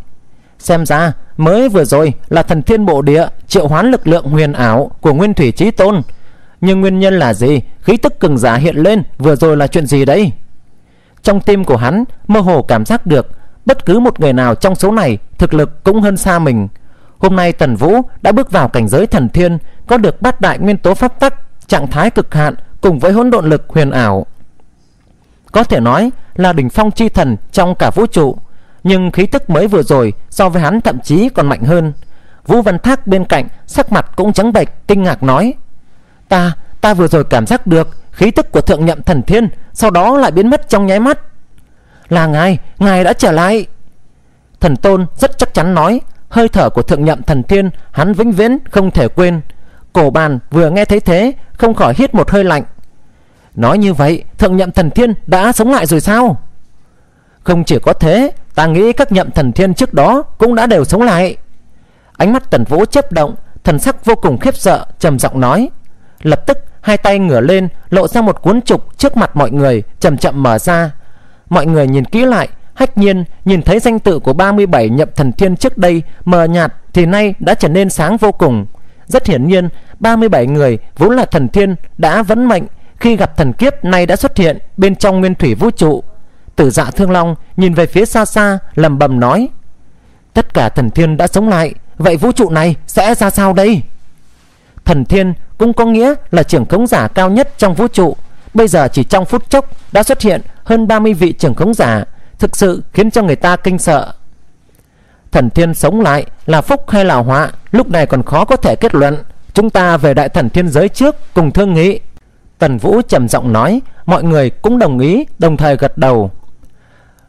Xem ra mới vừa rồi là thần thiên bộ địa triệu hoán lực lượng huyền ảo của nguyên thủy Chí tôn. Nhưng nguyên nhân là gì? Khí tức cường giả hiện lên vừa rồi là chuyện gì đấy? Trong tim của hắn mơ hồ cảm giác được bất cứ một người nào trong số này thực lực cũng hơn xa mình. Hôm nay Tần Vũ đã bước vào cảnh giới thần thiên, có được bát đại nguyên tố pháp tắc, trạng thái cực hạn cùng với hỗn độn lực huyền ảo. Có thể nói là đỉnh phong chi thần trong cả vũ trụ nhưng khí tức mới vừa rồi so với hắn thậm chí còn mạnh hơn. Vũ Văn Thác bên cạnh sắc mặt cũng trắng bệch kinh ngạc nói: "Ta, ta vừa rồi cảm giác được khí tức của thượng nhậm thần thiên, sau đó lại biến mất trong nháy mắt." "Là ngài, ngài đã trở lại." Thần Tôn rất chắc chắn nói, hơi thở của thượng nhậm thần thiên hắn vĩnh viễn không thể quên. Cổ bàn vừa nghe thấy thế, không khỏi hít một hơi lạnh. Nói như vậy, thượng nhậm thần thiên đã sống lại rồi sao? Không chỉ có thế, ta nghĩ các nhậm thần thiên trước đó cũng đã đều sống lại. Ánh mắt Tần Vũ chớp động, thần sắc vô cùng khiếp sợ, trầm giọng nói. Lập tức hai tay ngửa lên, lộ ra một cuốn trục trước mặt mọi người, chậm chậm mở ra. Mọi người nhìn kỹ lại, hách nhiên nhìn thấy danh tự của 37 nhậm thần thiên trước đây mờ nhạt thì nay đã trở nên sáng vô cùng. Rất hiển nhiên, 37 người vốn là thần thiên đã vấn mệnh khi gặp thần kiếp nay đã xuất hiện bên trong nguyên thủy vũ trụ Tử dạ thương long nhìn về phía xa xa lầm bầm nói Tất cả thần thiên đã sống lại Vậy vũ trụ này sẽ ra sao đây Thần thiên cũng có nghĩa là trưởng khống giả cao nhất trong vũ trụ. Bây giờ chỉ trong phút chốc đã xuất hiện hơn 30 vị trưởng khống giả Thực sự khiến cho người ta kinh sợ. Thần thiên sống lại là phúc hay là họa Lúc này còn khó có thể kết luận. Chúng ta về đại thần thiên giới trước cùng thương nghị. Tần Vũ trầm giọng nói Mọi người cũng đồng ý đồng thời gật đầu.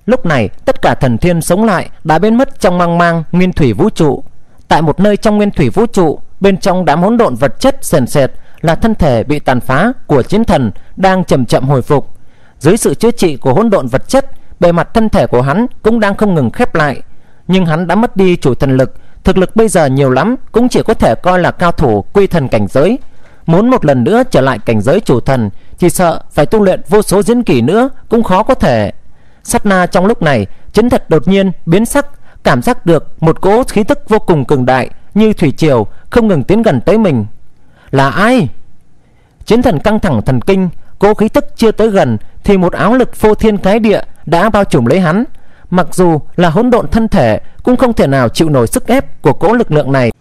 Lúc này tất cả thần thiên sống lại đã biến mất trong mang mang nguyên thủy vũ trụ. Tại một nơi trong nguyên thủy vũ trụ, bên trong đám hỗn độn vật chất sền sệt là thân thể bị tàn phá của chiến thần đang chậm chậm hồi phục. Dưới sự chữa trị của hỗn độn vật chất, bề mặt thân thể của hắn cũng đang không ngừng khép lại. Nhưng hắn đã mất đi chủ thần lực, thực lực bây giờ nhiều lắm cũng chỉ có thể coi là cao thủ quy thần cảnh giới. Muốn một lần nữa trở lại cảnh giới chủ thần, chỉ sợ phải tu luyện vô số diễn kỷ nữa cũng khó có thể. Sát na trong lúc này, chiến thật đột nhiên biến sắc, cảm giác được một cỗ khí tức vô cùng cường đại như thủy triều không ngừng tiến gần tới mình. Là ai? Chiến thần căng thẳng thần kinh, cố khí tức chưa tới gần thì một áo lực phô thiên cái địa đã bao trùm lấy hắn. Mặc dù là hỗn độn thân thể cũng không thể nào chịu nổi sức ép của cỗ lực lượng này.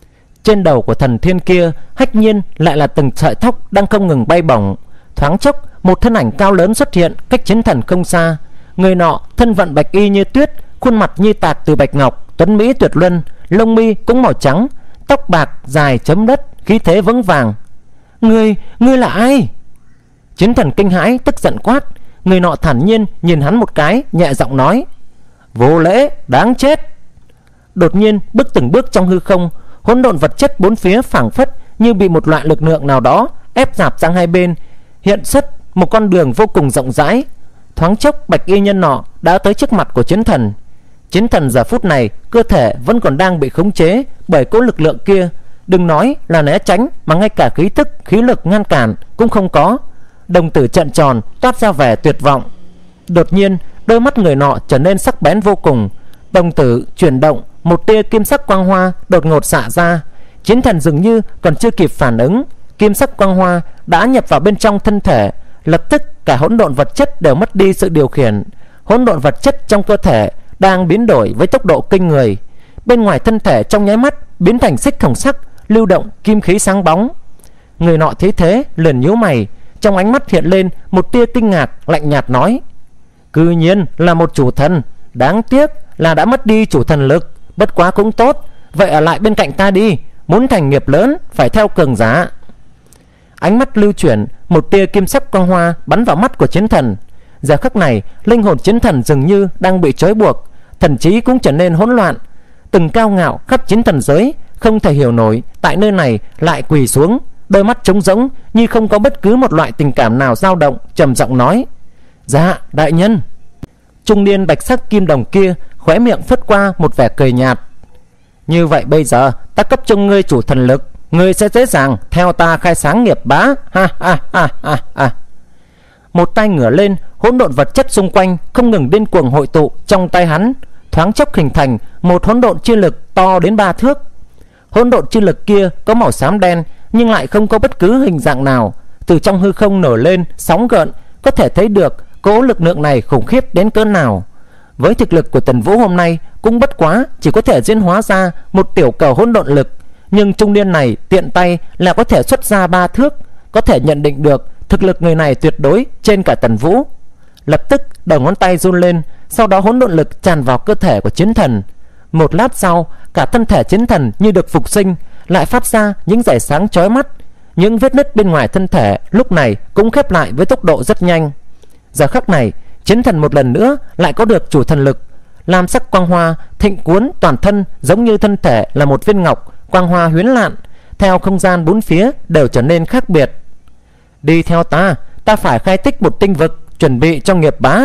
Trên đầu của thần thiên kia, hách nhiên lại là từng sợi tóc đang không ngừng bay bổng. Thoáng chốc, một thân ảnh cao lớn xuất hiện cách chiến thần không xa. Người nọ thân vận bạch y như tuyết, khuôn mặt như tạc từ bạch ngọc, tuấn mỹ tuyệt luân, lông mi cũng màu trắng, tóc bạc dài chấm đất, khí thế vững vàng. "Ngươi, ngươi là ai?" Chiến thần kinh hãi tức giận quát, người nọ thản nhiên nhìn hắn một cái, nhẹ giọng nói: "Vô lễ, đáng chết." Đột nhiên bước từng bước trong hư không, hỗn độn vật chất bốn phía phảng phất như bị một loại lực lượng nào đó ép dạp sang hai bên, hiện xuất một con đường vô cùng rộng rãi, Thoáng chốc bạch y nhân nọ đã tới trước mặt của chiến thần Chiến thần giờ phút này, Cơ thể vẫn còn đang bị khống chế Bởi cỗ lực lượng kia. Đừng nói là né tránh, Mà ngay cả khí tức khí lực ngăn cản Cũng không có. Đồng tử trận tròn, toát ra vẻ tuyệt vọng. Đột nhiên, đôi mắt người nọ trở nên sắc bén vô cùng. Đồng tử chuyển động, Một tia kim sắc quang hoa đột ngột xạ ra. Chiến thần dường như còn chưa kịp phản ứng, Kim sắc quang hoa đã nhập vào bên trong thân thể. Lập tức cả hỗn độn vật chất đều mất đi sự điều khiển. Hỗn độn vật chất trong cơ thể đang biến đổi với tốc độ kinh người. Bên ngoài thân thể trong nháy mắt biến thành xích hồng sắc, Lưu động, kim khí sáng bóng. Người nọ thấy thế, liền nhíu mày, Trong ánh mắt hiện lên một tia kinh ngạc, lạnh nhạt nói, Cư nhiên là một chủ thần, Đáng tiếc là đã mất đi chủ thần lực, Bất quá cũng tốt, Vậy ở lại bên cạnh ta đi, Muốn thành nghiệp lớn phải theo cường giá Ánh mắt lưu chuyển, Một tia kim sắc quang hoa bắn vào mắt của chiến thần Giờ khắc này, Linh hồn chiến thần dường như đang bị trói buộc Thần trí cũng trở nên hỗn loạn. Từng cao ngạo khắp chiến thần giới, Không thể hiểu nổi, Tại nơi này lại quỳ xuống, Đôi mắt trống rỗng, Như không có bất cứ một loại tình cảm nào dao động, trầm giọng nói Dạ đại nhân. Trung niên bạch sắc kim đồng kia Khóe miệng phất qua một vẻ cười nhạt, Như vậy bây giờ, Ta cấp cho ngươi chủ thần lực, Ngươi sẽ dễ dàng theo ta khai sáng nghiệp bá. Ha ha ha ha ha. Một tay ngửa lên hỗn độn vật chất xung quanh không ngừng điên cuồng hội tụ trong tay hắn, thoáng chốc hình thành một hỗn độn chi lực to đến ba thước. Hỗn độn chi lực kia có màu xám đen, nhưng lại không có bất cứ hình dạng nào. Từ trong hư không nổi lên sóng gợn, có thể thấy được cố lực lượng này khủng khiếp đến cỡ nào. Với thực lực của tần vũ hôm nay, cũng bất quá chỉ có thể diễn hóa ra một tiểu cầu hỗn độn lực. Nhưng trung niên này tiện tay là có thể xuất ra ba thước, có thể nhận định được thực lực người này tuyệt đối trên cả tần vũ lập tức đầu ngón tay run lên, sau đó hỗn độn lực tràn vào cơ thể của chiến thần. Một lát sau, cả thân thể chiến thần như được phục sinh, lại phát ra những giải sáng chói mắt. Những vết nứt bên ngoài thân thể lúc này cũng khép lại với tốc độ rất nhanh. Giờ khắc này, chiến thần một lần nữa lại có được chủ thần lực. Làm sắc quang hoa thịnh cuốn toàn thân giống như thân thể là một viên ngọc, quang hoa huyến lạn, theo không gian bốn phía đều trở nên khác biệt. Đi theo ta ta phải khai tích một tinh vực chuẩn bị cho nghiệp bá.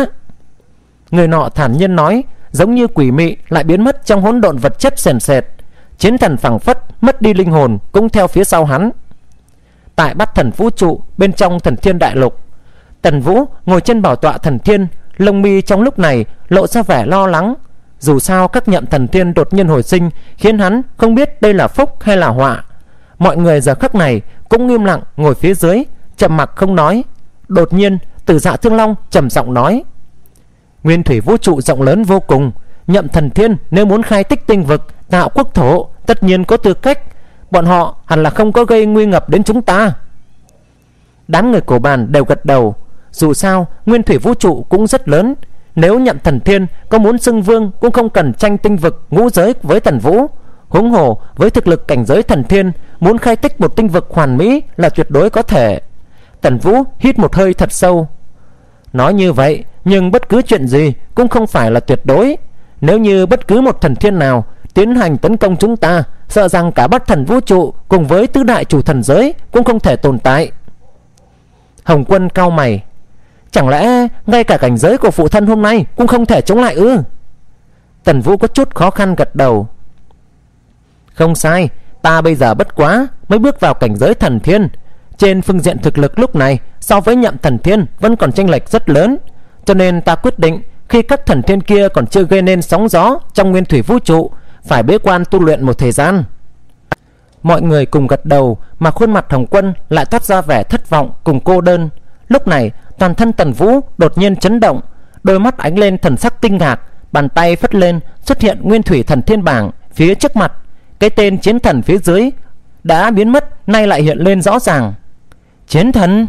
Người nọ thản nhiên nói, giống như quỷ mị lại biến mất trong hỗn độn vật chất sền sệt. Chiến thần phẳng phất mất đi linh hồn cũng theo phía sau hắn. Tại bát thần vũ trụ bên trong thần thiên đại lục, tần vũ ngồi trên bảo tọa thần thiên, lông mi trong lúc này lộ ra vẻ lo lắng. Dù sao các nhậm thần thiên đột nhiên hồi sinh khiến hắn không biết đây là phúc hay là họa. Mọi người giờ khắc này cũng nghiêm lặng ngồi phía dưới, trầm mặc không nói. Đột nhiên từ dạ thương long trầm giọng nói. Nguyên thủy vũ trụ rộng lớn vô cùng, nhậm thần thiên nếu muốn khai tích tinh vực, tạo quốc thổ, tất nhiên có tư cách. Bọn họ hẳn là không có gây nguy ngập đến chúng ta. Đám người cổ bàn đều gật đầu. Dù sao, nguyên thủy vũ trụ cũng rất lớn. Nếu nhậm thần thiên có muốn xưng vương cũng không cần tranh tinh vực, ngũ giới với thần vũ. Huống hồ, với thực lực cảnh giới thần thiên, muốn khai tích một tinh vực hoàn mỹ là tuyệt đối có thể tần vũ hít một hơi thật sâu. Nói như vậy, nhưng bất cứ chuyện gì cũng không phải là tuyệt đối. Nếu như bất cứ một thần thiên nào tiến hành tấn công chúng ta, sợ rằng cả bát thần vũ trụ cùng với tứ đại chủ thần giới cũng không thể tồn tại. Hồng quân cao mày. Chẳng lẽ ngay cả cảnh giới của phụ thân hôm nay cũng không thể chống lại ư? Tần vũ có chút khó khăn gật đầu. Không sai, ta bây giờ bất quá mới bước vào cảnh giới thần thiên trên phương diện thực lực lúc này, so với nhậm thần thiên vẫn còn tranh lệch rất lớn. Cho nên ta quyết định, khi các thần thiên kia còn chưa gây nên sóng gió trong nguyên thủy vũ trụ, phải bế quan tu luyện một thời gian. Mọi người cùng gật đầu mà khuôn mặt hồng quân lại toát ra vẻ thất vọng cùng cô đơn. Lúc này, toàn thân tần vũ đột nhiên chấn động, đôi mắt ánh lên thần sắc tinh ngạc, bàn tay phất lên, xuất hiện nguyên thủy thần thiên bảng phía trước mặt. Cái tên chiến thần phía dưới đã biến mất, nay lại hiện lên rõ ràng chiến thần.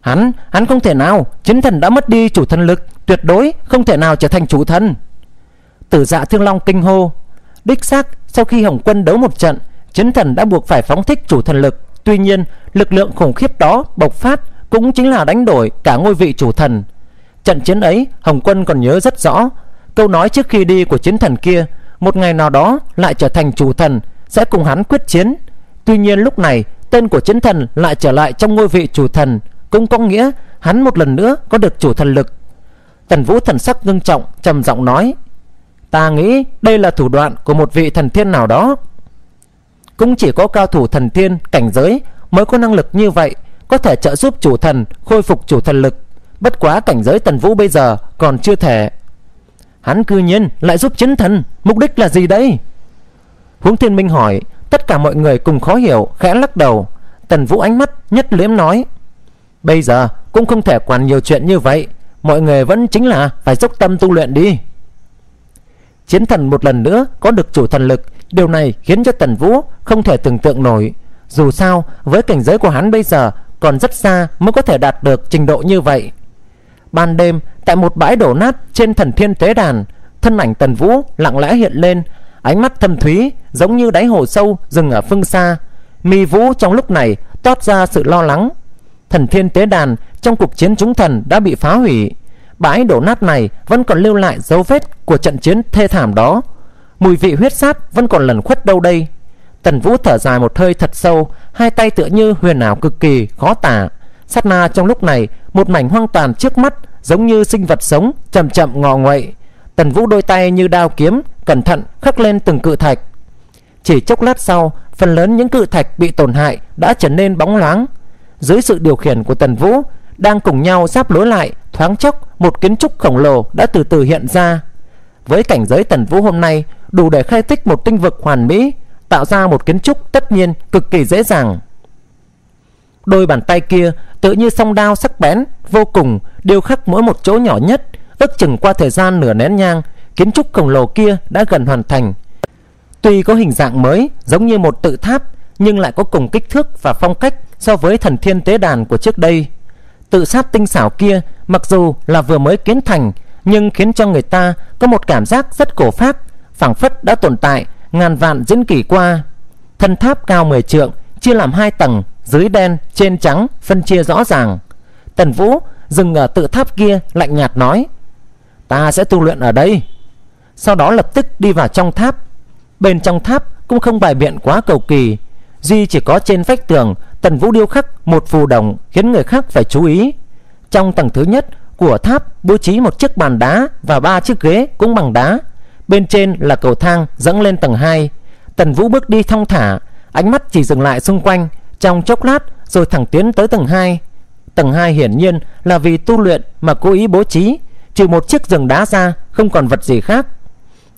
Hắn hắn không thể nào, chiến thần đã mất đi chủ thần lực, tuyệt đối không thể nào trở thành chủ thần tử dạ thương long kinh hô, đích xác, sau khi hồng quân đấu một trận, chiến thần đã buộc phải phóng thích chủ thần lực. Tuy nhiên, lực lượng khủng khiếp đó bộc phát cũng chính là đánh đổi cả ngôi vị chủ thần. Trận chiến ấy, hồng quân còn nhớ rất rõ, câu nói trước khi đi của chiến thần kia, một ngày nào đó lại trở thành chủ thần, sẽ cùng hắn quyết chiến. Tuy nhiên lúc này tên của chiến thần lại trở lại trong ngôi vị chủ thần cũng có nghĩa hắn một lần nữa có được chủ thần lực tần vũ thần sắc ngưng trọng trầm giọng nói ta nghĩ đây là thủ đoạn của một vị thần thiên nào đó cũng chỉ có cao thủ thần thiên cảnh giới mới có năng lực như vậy, có thể trợ giúp chủ thần khôi phục chủ thần lực. Bất quá cảnh giới Tần Vũ bây giờ còn chưa thể. Hắn cư nhiên lại giúp chiến thần, mục đích là gì đây? Huống Thiên Minh hỏi, tất cả mọi người cùng khó hiểu, khẽ lắc đầu. Tần Vũ ánh mắt nhất liếm nói: "Bây giờ cũng không thể quản nhiều chuyện như vậy, mọi người vẫn chính là phải dốc tâm tu luyện đi." Chiến thần một lần nữa có được chủ thần lực, điều này khiến cho Tần Vũ không thể tưởng tượng nổi. Dù sao, với cảnh giới của hắn bây giờ còn rất xa mới có thể đạt được trình độ như vậy. Ban đêm, tại một bãi đổ nát trên thần thiên tế đàn, thân ảnh Tần Vũ lặng lẽ hiện lên, ánh mắt thâm thúy giống như đáy hồ sâu dừng ở phương xa. Mi Vũ trong lúc này toát ra sự lo lắng. Thần thiên tế đàn trong cuộc chiến chúng thần đã bị phá hủy. Bãi đổ nát này vẫn còn lưu lại dấu vết của trận chiến thê thảm đó. Mùi vị huyết sát vẫn còn lẩn khuất đâu đây. Tần Vũ thở dài một hơi thật sâu, hai tay tựa như huyền ảo cực kỳ khó tả. Sát na trong lúc này, một mảnh hoang tàn trước mắt giống như sinh vật sống chậm chậm ngọ nguậy. Tần Vũ đôi tay như đao kiếm, cẩn thận khắc lên từng cự thạch. Chỉ chốc lát sau, phần lớn những cự thạch bị tổn hại đã trở nên bóng loáng. Dưới sự điều khiển của Tần Vũ, đang cùng nhau giáp lối lại, thoáng chốc một kiến trúc khổng lồ đã từ từ hiện ra. Với cảnh giới Tần Vũ hôm nay, đủ để khai tích một tinh vực hoàn mỹ, tạo ra một kiến trúc tất nhiên cực kỳ dễ dàng. Đôi bàn tay kia tự như song đao sắc bén vô cùng điêu khắc mỗi một chỗ nhỏ nhất, ước chừng qua thời gian nửa nén nhang, kiến trúc khổng lồ kia đã gần hoàn thành. Tuy có hình dạng mới giống như một tự tháp, nhưng lại có cùng kích thước và phong cách so với thần thiên tế đàn của trước đây. Tự sát tinh xảo kia mặc dù là vừa mới kiến thành, nhưng khiến cho người ta có một cảm giác rất cổ phác, phảng phất đã tồn tại ngàn vạn diễn kỷ qua. Thân tháp cao 10 trượng, chia làm hai tầng, dưới đen, trên trắng, phân chia rõ ràng. Tần Vũ dừng ở tự tháp kia lạnh nhạt nói: "Ta sẽ tu luyện ở đây." Sau đó lập tức đi vào trong tháp. Bên trong tháp cũng không bài biện quá cầu kỳ, duy chỉ có trên vách tường Tần Vũ điêu khắc một phù đồng khiến người khác phải chú ý. Trong tầng thứ nhất của tháp bố trí một chiếc bàn đá và ba chiếc ghế cũng bằng đá. Bên trên là cầu thang dẫn lên tầng 2. Tần Vũ bước đi thong thả, ánh mắt chỉ dừng lại xung quanh trong chốc lát rồi thẳng tiến tới tầng 2. Tầng 2 hiển nhiên là vì tu luyện mà cố ý bố trí, trừ một chiếc giường đá ra không còn vật gì khác.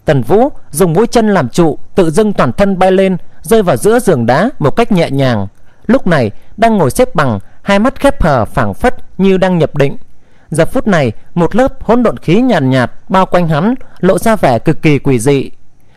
Tần Vũ dùng mũi chân làm trụ, tự dưng toàn thân bay lên, rơi vào giữa giường đá một cách nhẹ nhàng. Lúc này đang ngồi xếp bằng, hai mắt khép hờ phảng phất như đang nhập định. Giờ phút này, một lớp hỗn độn khí nhàn nhạt, nhạt bao quanh hắn, lộ ra vẻ cực kỳ quỷ dị.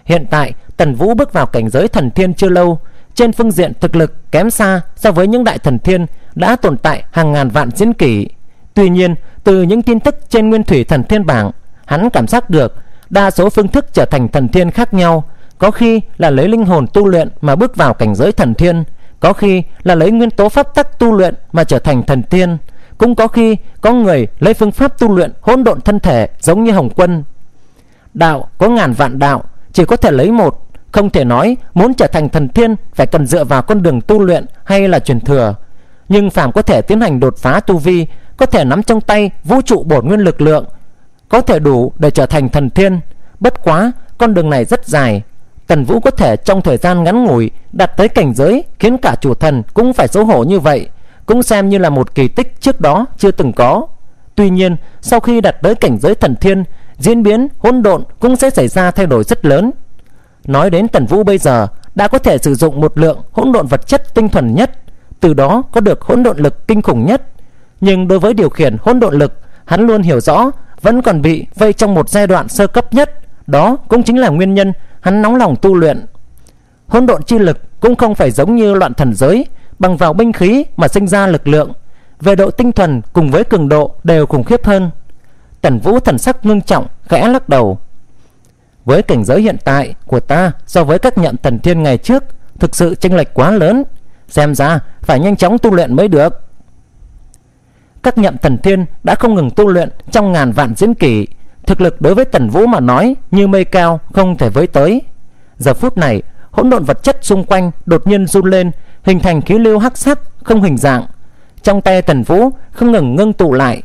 Hiện tại, Tần Vũ bước vào cảnh giới thần thiên chưa lâu, trên phương diện thực lực kém xa so với những đại thần thiên đã tồn tại hàng ngàn vạn diễn kỷ. Tuy nhiên, từ những tin tức trên Nguyên Thủy Thần Thiên bảng, hắn cảm giác được đa số phương thức trở thành thần thiên khác nhau, có khi là lấy linh hồn tu luyện mà bước vào cảnh giới thần thiên, có khi là lấy nguyên tố pháp tắc tu luyện mà trở thành thần tiên, cũng có khi có người lấy phương pháp tu luyện hỗn độn thân thể giống như Hồng Quân. Đạo có ngàn vạn đạo, chỉ có thể lấy một, không thể nói muốn trở thành thần tiên phải cần dựa vào con đường tu luyện hay là truyền thừa. Nhưng phàm có thể tiến hành đột phá tu vi, có thể nắm trong tay vũ trụ bổn nguyên lực lượng, có thể đủ để trở thành thần thiên, Bất quá, con đường này rất dài, Tần Vũ có thể trong thời gian ngắn ngủi đạt tới cảnh giới khiến cả chủ thần cũng phải xấu hổ như vậy, cũng xem như là một kỳ tích trước đó chưa từng có. Tuy nhiên, sau khi đạt tới cảnh giới thần thiên, diễn biến hỗn độn cũng sẽ xảy ra thay đổi rất lớn. Nói đến Tần Vũ bây giờ đã có thể sử dụng một lượng hỗn độn vật chất tinh thuần nhất, từ đó có được hỗn độn lực kinh khủng nhất. Nhưng đối với điều khiển hỗn độn lực, hắn luôn hiểu rõ vẫn còn bị vây trong một giai đoạn sơ cấp nhất, đó cũng chính là nguyên nhân hắn nóng lòng tu luyện. Hỗn độn chi lực cũng không phải giống như loạn thần giới, bằng vào binh khí mà sinh ra lực lượng. Về độ tinh thuần cùng với cường độ đều khủng khiếp hơn. Tần Vũ thần sắc ngưng trọng, khẽ lắc đầu. Với cảnh giới hiện tại của ta so với các nhận thần thiên ngày trước, thực sự chênh lệch quá lớn. Xem ra phải nhanh chóng tu luyện mới được. Các nhậm thần thiên đã không ngừng tu luyện trong ngàn vạn diễn kỷ, Thực lực đối với Tần Vũ mà nói như mây cao không thể với tới. Giờ phút này, hỗn độn vật chất xung quanh đột nhiên run lên, hình thành khí lưu hắc sắc không hình dạng. Trong tay Tần Vũ không ngừng ngưng tụ lại.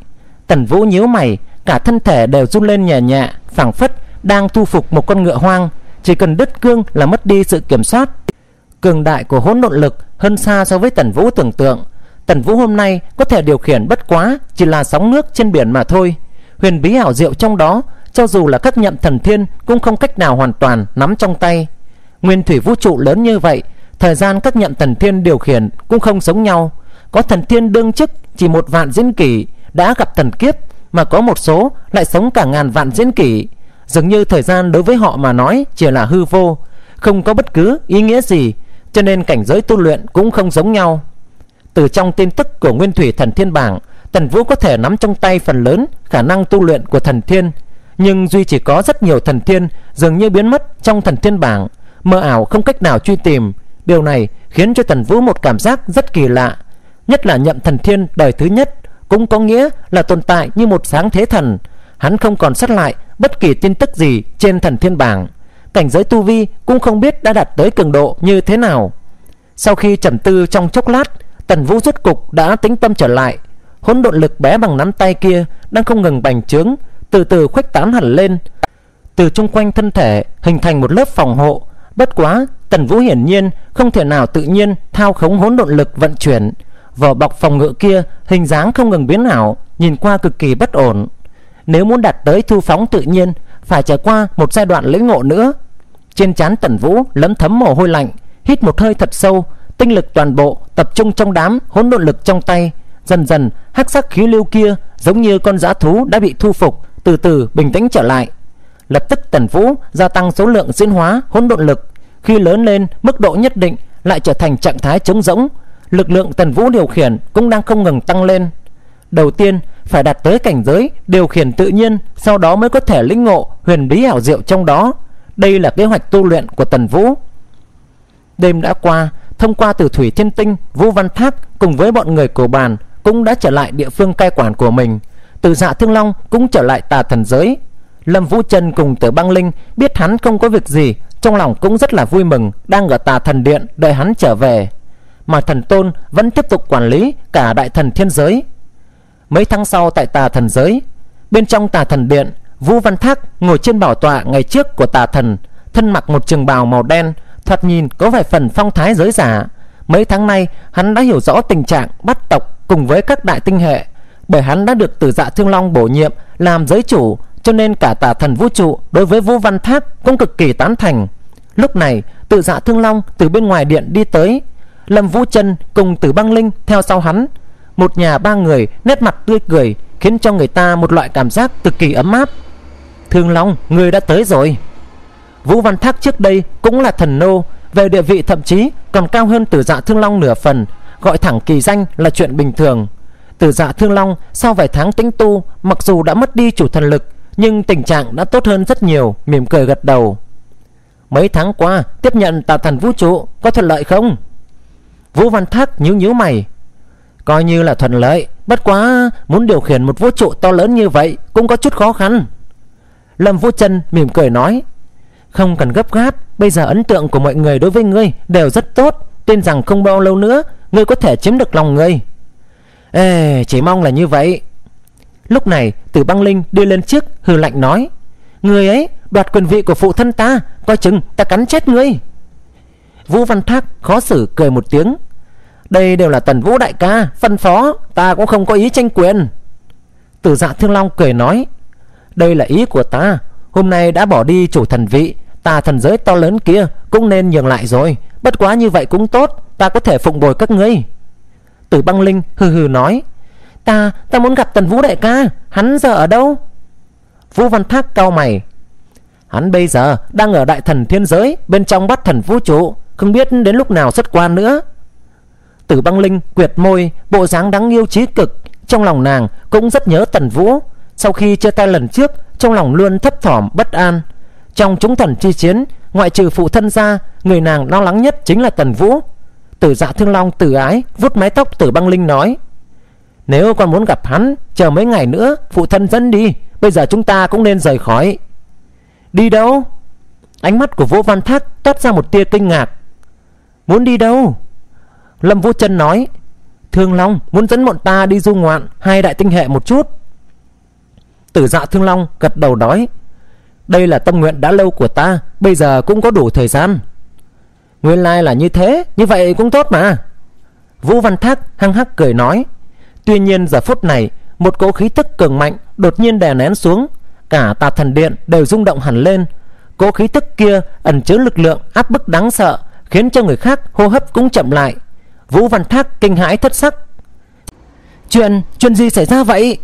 Tần Vũ nhíu mày, cả thân thể đều run lên nhẹ nhẹ, phảng phất đang thu phục một con ngựa hoang, chỉ cần đứt cương là mất đi sự kiểm soát. Cường đại của hỗn độn lực hơn xa so với Tần Vũ tưởng tượng Tần Vũ hôm nay có thể điều khiển bất quá, Chỉ là sóng nước trên biển mà thôi. Huyền bí ảo diệu trong đó, Cho dù là các nhậm thần thiên, Cũng không cách nào hoàn toàn nắm trong tay. Nguyên thủy vũ trụ lớn như vậy, Thời gian các nhậm thần thiên điều khiển Cũng không giống nhau. Có thần thiên đương chức, chỉ một vạn diễn kỷ Đã gặp thần kiếp, Mà có một số lại sống cả ngàn vạn diễn kỷ. Dường như thời gian đối với họ mà nói Chỉ là hư vô, Không có bất cứ ý nghĩa gì, Cho nên cảnh giới tu luyện cũng không giống nhau. Từ trong tin tức của Nguyên Thủy Thần Thiên Bảng, Tần Vũ có thể nắm trong tay phần lớn khả năng tu luyện của thần thiên, Nhưng Duy chỉ có rất nhiều thần thiên dường như biến mất trong thần thiên bảng. Mơ ảo không cách nào truy tìm. Điều này khiến cho Tần Vũ một cảm giác rất kỳ lạ, Nhất là nhậm thần thiên đời thứ nhất Cũng có nghĩa là tồn tại như một sáng thế thần. Hắn không còn xuất lại bất kỳ tin tức gì trên thần thiên bảng. Cảnh giới tu vi cũng không biết đã đạt tới cường độ như thế nào. Sau khi trầm tư trong chốc lát Tần Vũ rút cục đã tính tâm trở lại. Hỗn độn lực bé bằng nắm tay kia đang không ngừng bành trướng, từ từ khuếch tán hẳn lên. Từ chung quanh thân thể hình thành một lớp phòng hộ. Bất quá, tần vũ hiển nhiên không thể nào tự nhiên thao khống hỗn độn lực vận chuyển. Vỏ bọc phòng ngự kia hình dáng không ngừng biến ảo, nhìn qua cực kỳ bất ổn. Nếu muốn đạt tới thu phóng tự nhiên, phải trải qua một giai đoạn lĩnh ngộ nữa. Trên trán tần vũ lấm thấm mồ hôi lạnh, hít một hơi thật sâu tinh lực toàn bộ tập trung trong đám hỗn độn lực trong tay Dần dần hắc sắc khí lưu kia giống như con dã thú đã bị thu phục, từ từ bình tĩnh trở lại. Lập tức Tần Vũ gia tăng số lượng diễn hóa hỗn độn lực, khi lớn lên mức độ nhất định lại trở thành trạng thái trống rỗng. Lực lượng Tần Vũ điều khiển cũng đang không ngừng tăng lên. Đầu tiên phải đạt tới cảnh giới điều khiển tự nhiên, sau đó mới có thể lĩnh ngộ huyền bí ảo diệu trong đó. Đây là kế hoạch tu luyện của Tần Vũ. Đêm đã qua, thông qua từ Thủy Thiên Tinh, Vũ Văn Thác cùng với bọn người cổ bàn cũng đã trở lại địa phương cai quản của mình. Từ Dạ Thương Long cũng trở lại tà thần giới. Lâm Vũ Trần cùng Tử Băng Linh biết hắn không có việc gì, trong lòng cũng rất là vui mừng, đang ở tà thần điện đợi hắn trở về. Mà thần tôn vẫn tiếp tục quản lý cả đại thần thiên giới. Mấy tháng sau tại tà thần giới, bên trong tà thần điện, Vũ Văn Thác ngồi trên bảo tọa ngày trước của tà thần, thân mặc một trường bào màu đen, thoạt nhìn có vài phần phong thái giới giả. Mấy tháng nay, hắn đã hiểu rõ tình trạng bắt tộc cùng với các đại tinh hệ bởi hắn đã được tử dạ thương long bổ nhiệm làm giới chủ cho nên cả tà thần vũ trụ đối với vũ văn thác cũng cực kỳ tán thành. Lúc này tự dạ thương long từ bên ngoài điện đi tới. Lâm vũ chân cùng tử băng linh theo sau hắn. Một nhà ba người nét mặt tươi cười khiến cho người ta một loại cảm giác cực kỳ ấm áp. Thương long người đã tới rồi vũ văn thác trước đây cũng là thần nô về địa vị thậm chí còn cao hơn Tử dạ thương long nửa phần gọi thẳng kỳ danh là chuyện bình thường. Tử dạ thương long sau vài tháng tĩnh tu, mặc dù đã mất đi chủ thần lực, nhưng tình trạng đã tốt hơn rất nhiều, mỉm cười gật đầu. Mấy tháng qua, tiếp nhận tà thần vũ trụ có thuận lợi không? Vũ Văn Thác nhíu nhíu mày. Coi như là thuận lợi, bất quá muốn điều khiển một vũ trụ to lớn như vậy cũng có chút khó khăn. Lâm Vũ Trân mỉm cười nói, không cần gấp gáp, bây giờ ấn tượng của mọi người đối với ngươi đều rất tốt, tin rằng không bao lâu nữa Ngươi có thể chiếm được lòng ngươi. Ê chỉ mong là như vậy. Lúc này tử băng linh đi lên trước hừ lạnh nói. Người ấy đoạt quyền vị của phụ thân ta Coi chừng ta cắn chết ngươi. Vũ Văn Thác khó xử cười một tiếng. Đây đều là tần vũ đại ca Phân phó ta cũng không có ý tranh quyền. Tử dạ thương long cười nói. Đây là ý của ta Hôm nay đã bỏ đi chủ thần vị, Tà thần giới to lớn kia Cũng nên nhường lại rồi. Bất quá như vậy cũng tốt, Ta có thể phụng bồi các ngươi. Tử băng linh hừ hừ nói, Ta ta muốn gặp tần vũ đại ca, Hắn giờ ở đâu? Vũ văn thác cau mày, Hắn bây giờ đang ở đại thần thiên giới Bên trong bắt thần vũ trụ, Không biết đến lúc nào xuất quan nữa. Tử băng linh quyệt môi, Bộ dáng đáng yêu trí cực, Trong lòng nàng cũng rất nhớ tần vũ. Sau khi chia tay lần trước trong lòng luôn thấp thỏm, bất an. Trong chúng thần chi chiến, Ngoại trừ phụ thân ra, Người nàng lo lắng nhất chính là tần vũ. Tử dạ thương long tử ái, vuốt mái tóc tử băng linh nói, Nếu con muốn gặp hắn, Chờ mấy ngày nữa, phụ thân dẫn đi, Bây giờ chúng ta cũng nên rời khỏi. Đi đâu? Ánh mắt của Vũ Văn Thác toát ra một tia kinh ngạc. Muốn đi đâu? Lâm Vũ chân nói, Thương Long, muốn dẫn bọn ta đi du ngoạn Hai đại tinh hệ một chút. Tử dạ Thương Long gật đầu nói Đây là tâm nguyện đã lâu của ta Bây giờ cũng có đủ thời gian. Nguyên lai là như thế Như vậy cũng tốt mà. Vũ Văn Thác hăng hắc cười nói Tuy nhiên giờ phút này Một cỗ khí tức cường mạnh đột nhiên đè nén xuống Cả tà thần điện đều rung động hẳn lên. Cỗ khí tức kia ẩn chứa lực lượng áp bức đáng sợ Khiến cho người khác hô hấp cũng chậm lại. Vũ Văn Thác kinh hãi thất sắc Chuyện, chuyện gì xảy ra vậy?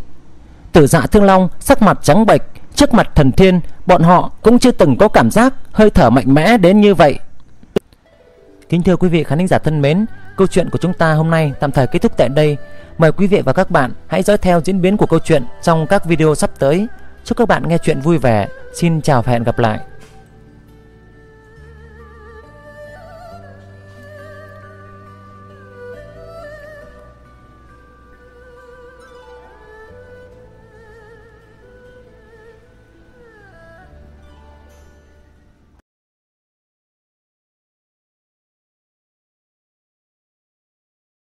Tử dạ thương long, sắc mặt trắng bệch, Trước mặt thần thiên, Bọn họ cũng chưa từng có cảm giác Hơi thở mạnh mẽ đến như vậy. Kính thưa quý vị khán giả thân mến, Câu chuyện của chúng ta hôm nay tạm thời kết thúc tại đây. Mời quý vị và các bạn hãy dõi theo diễn biến của câu chuyện Trong các video sắp tới. Chúc các bạn nghe chuyện vui vẻ. Xin chào và hẹn gặp lại.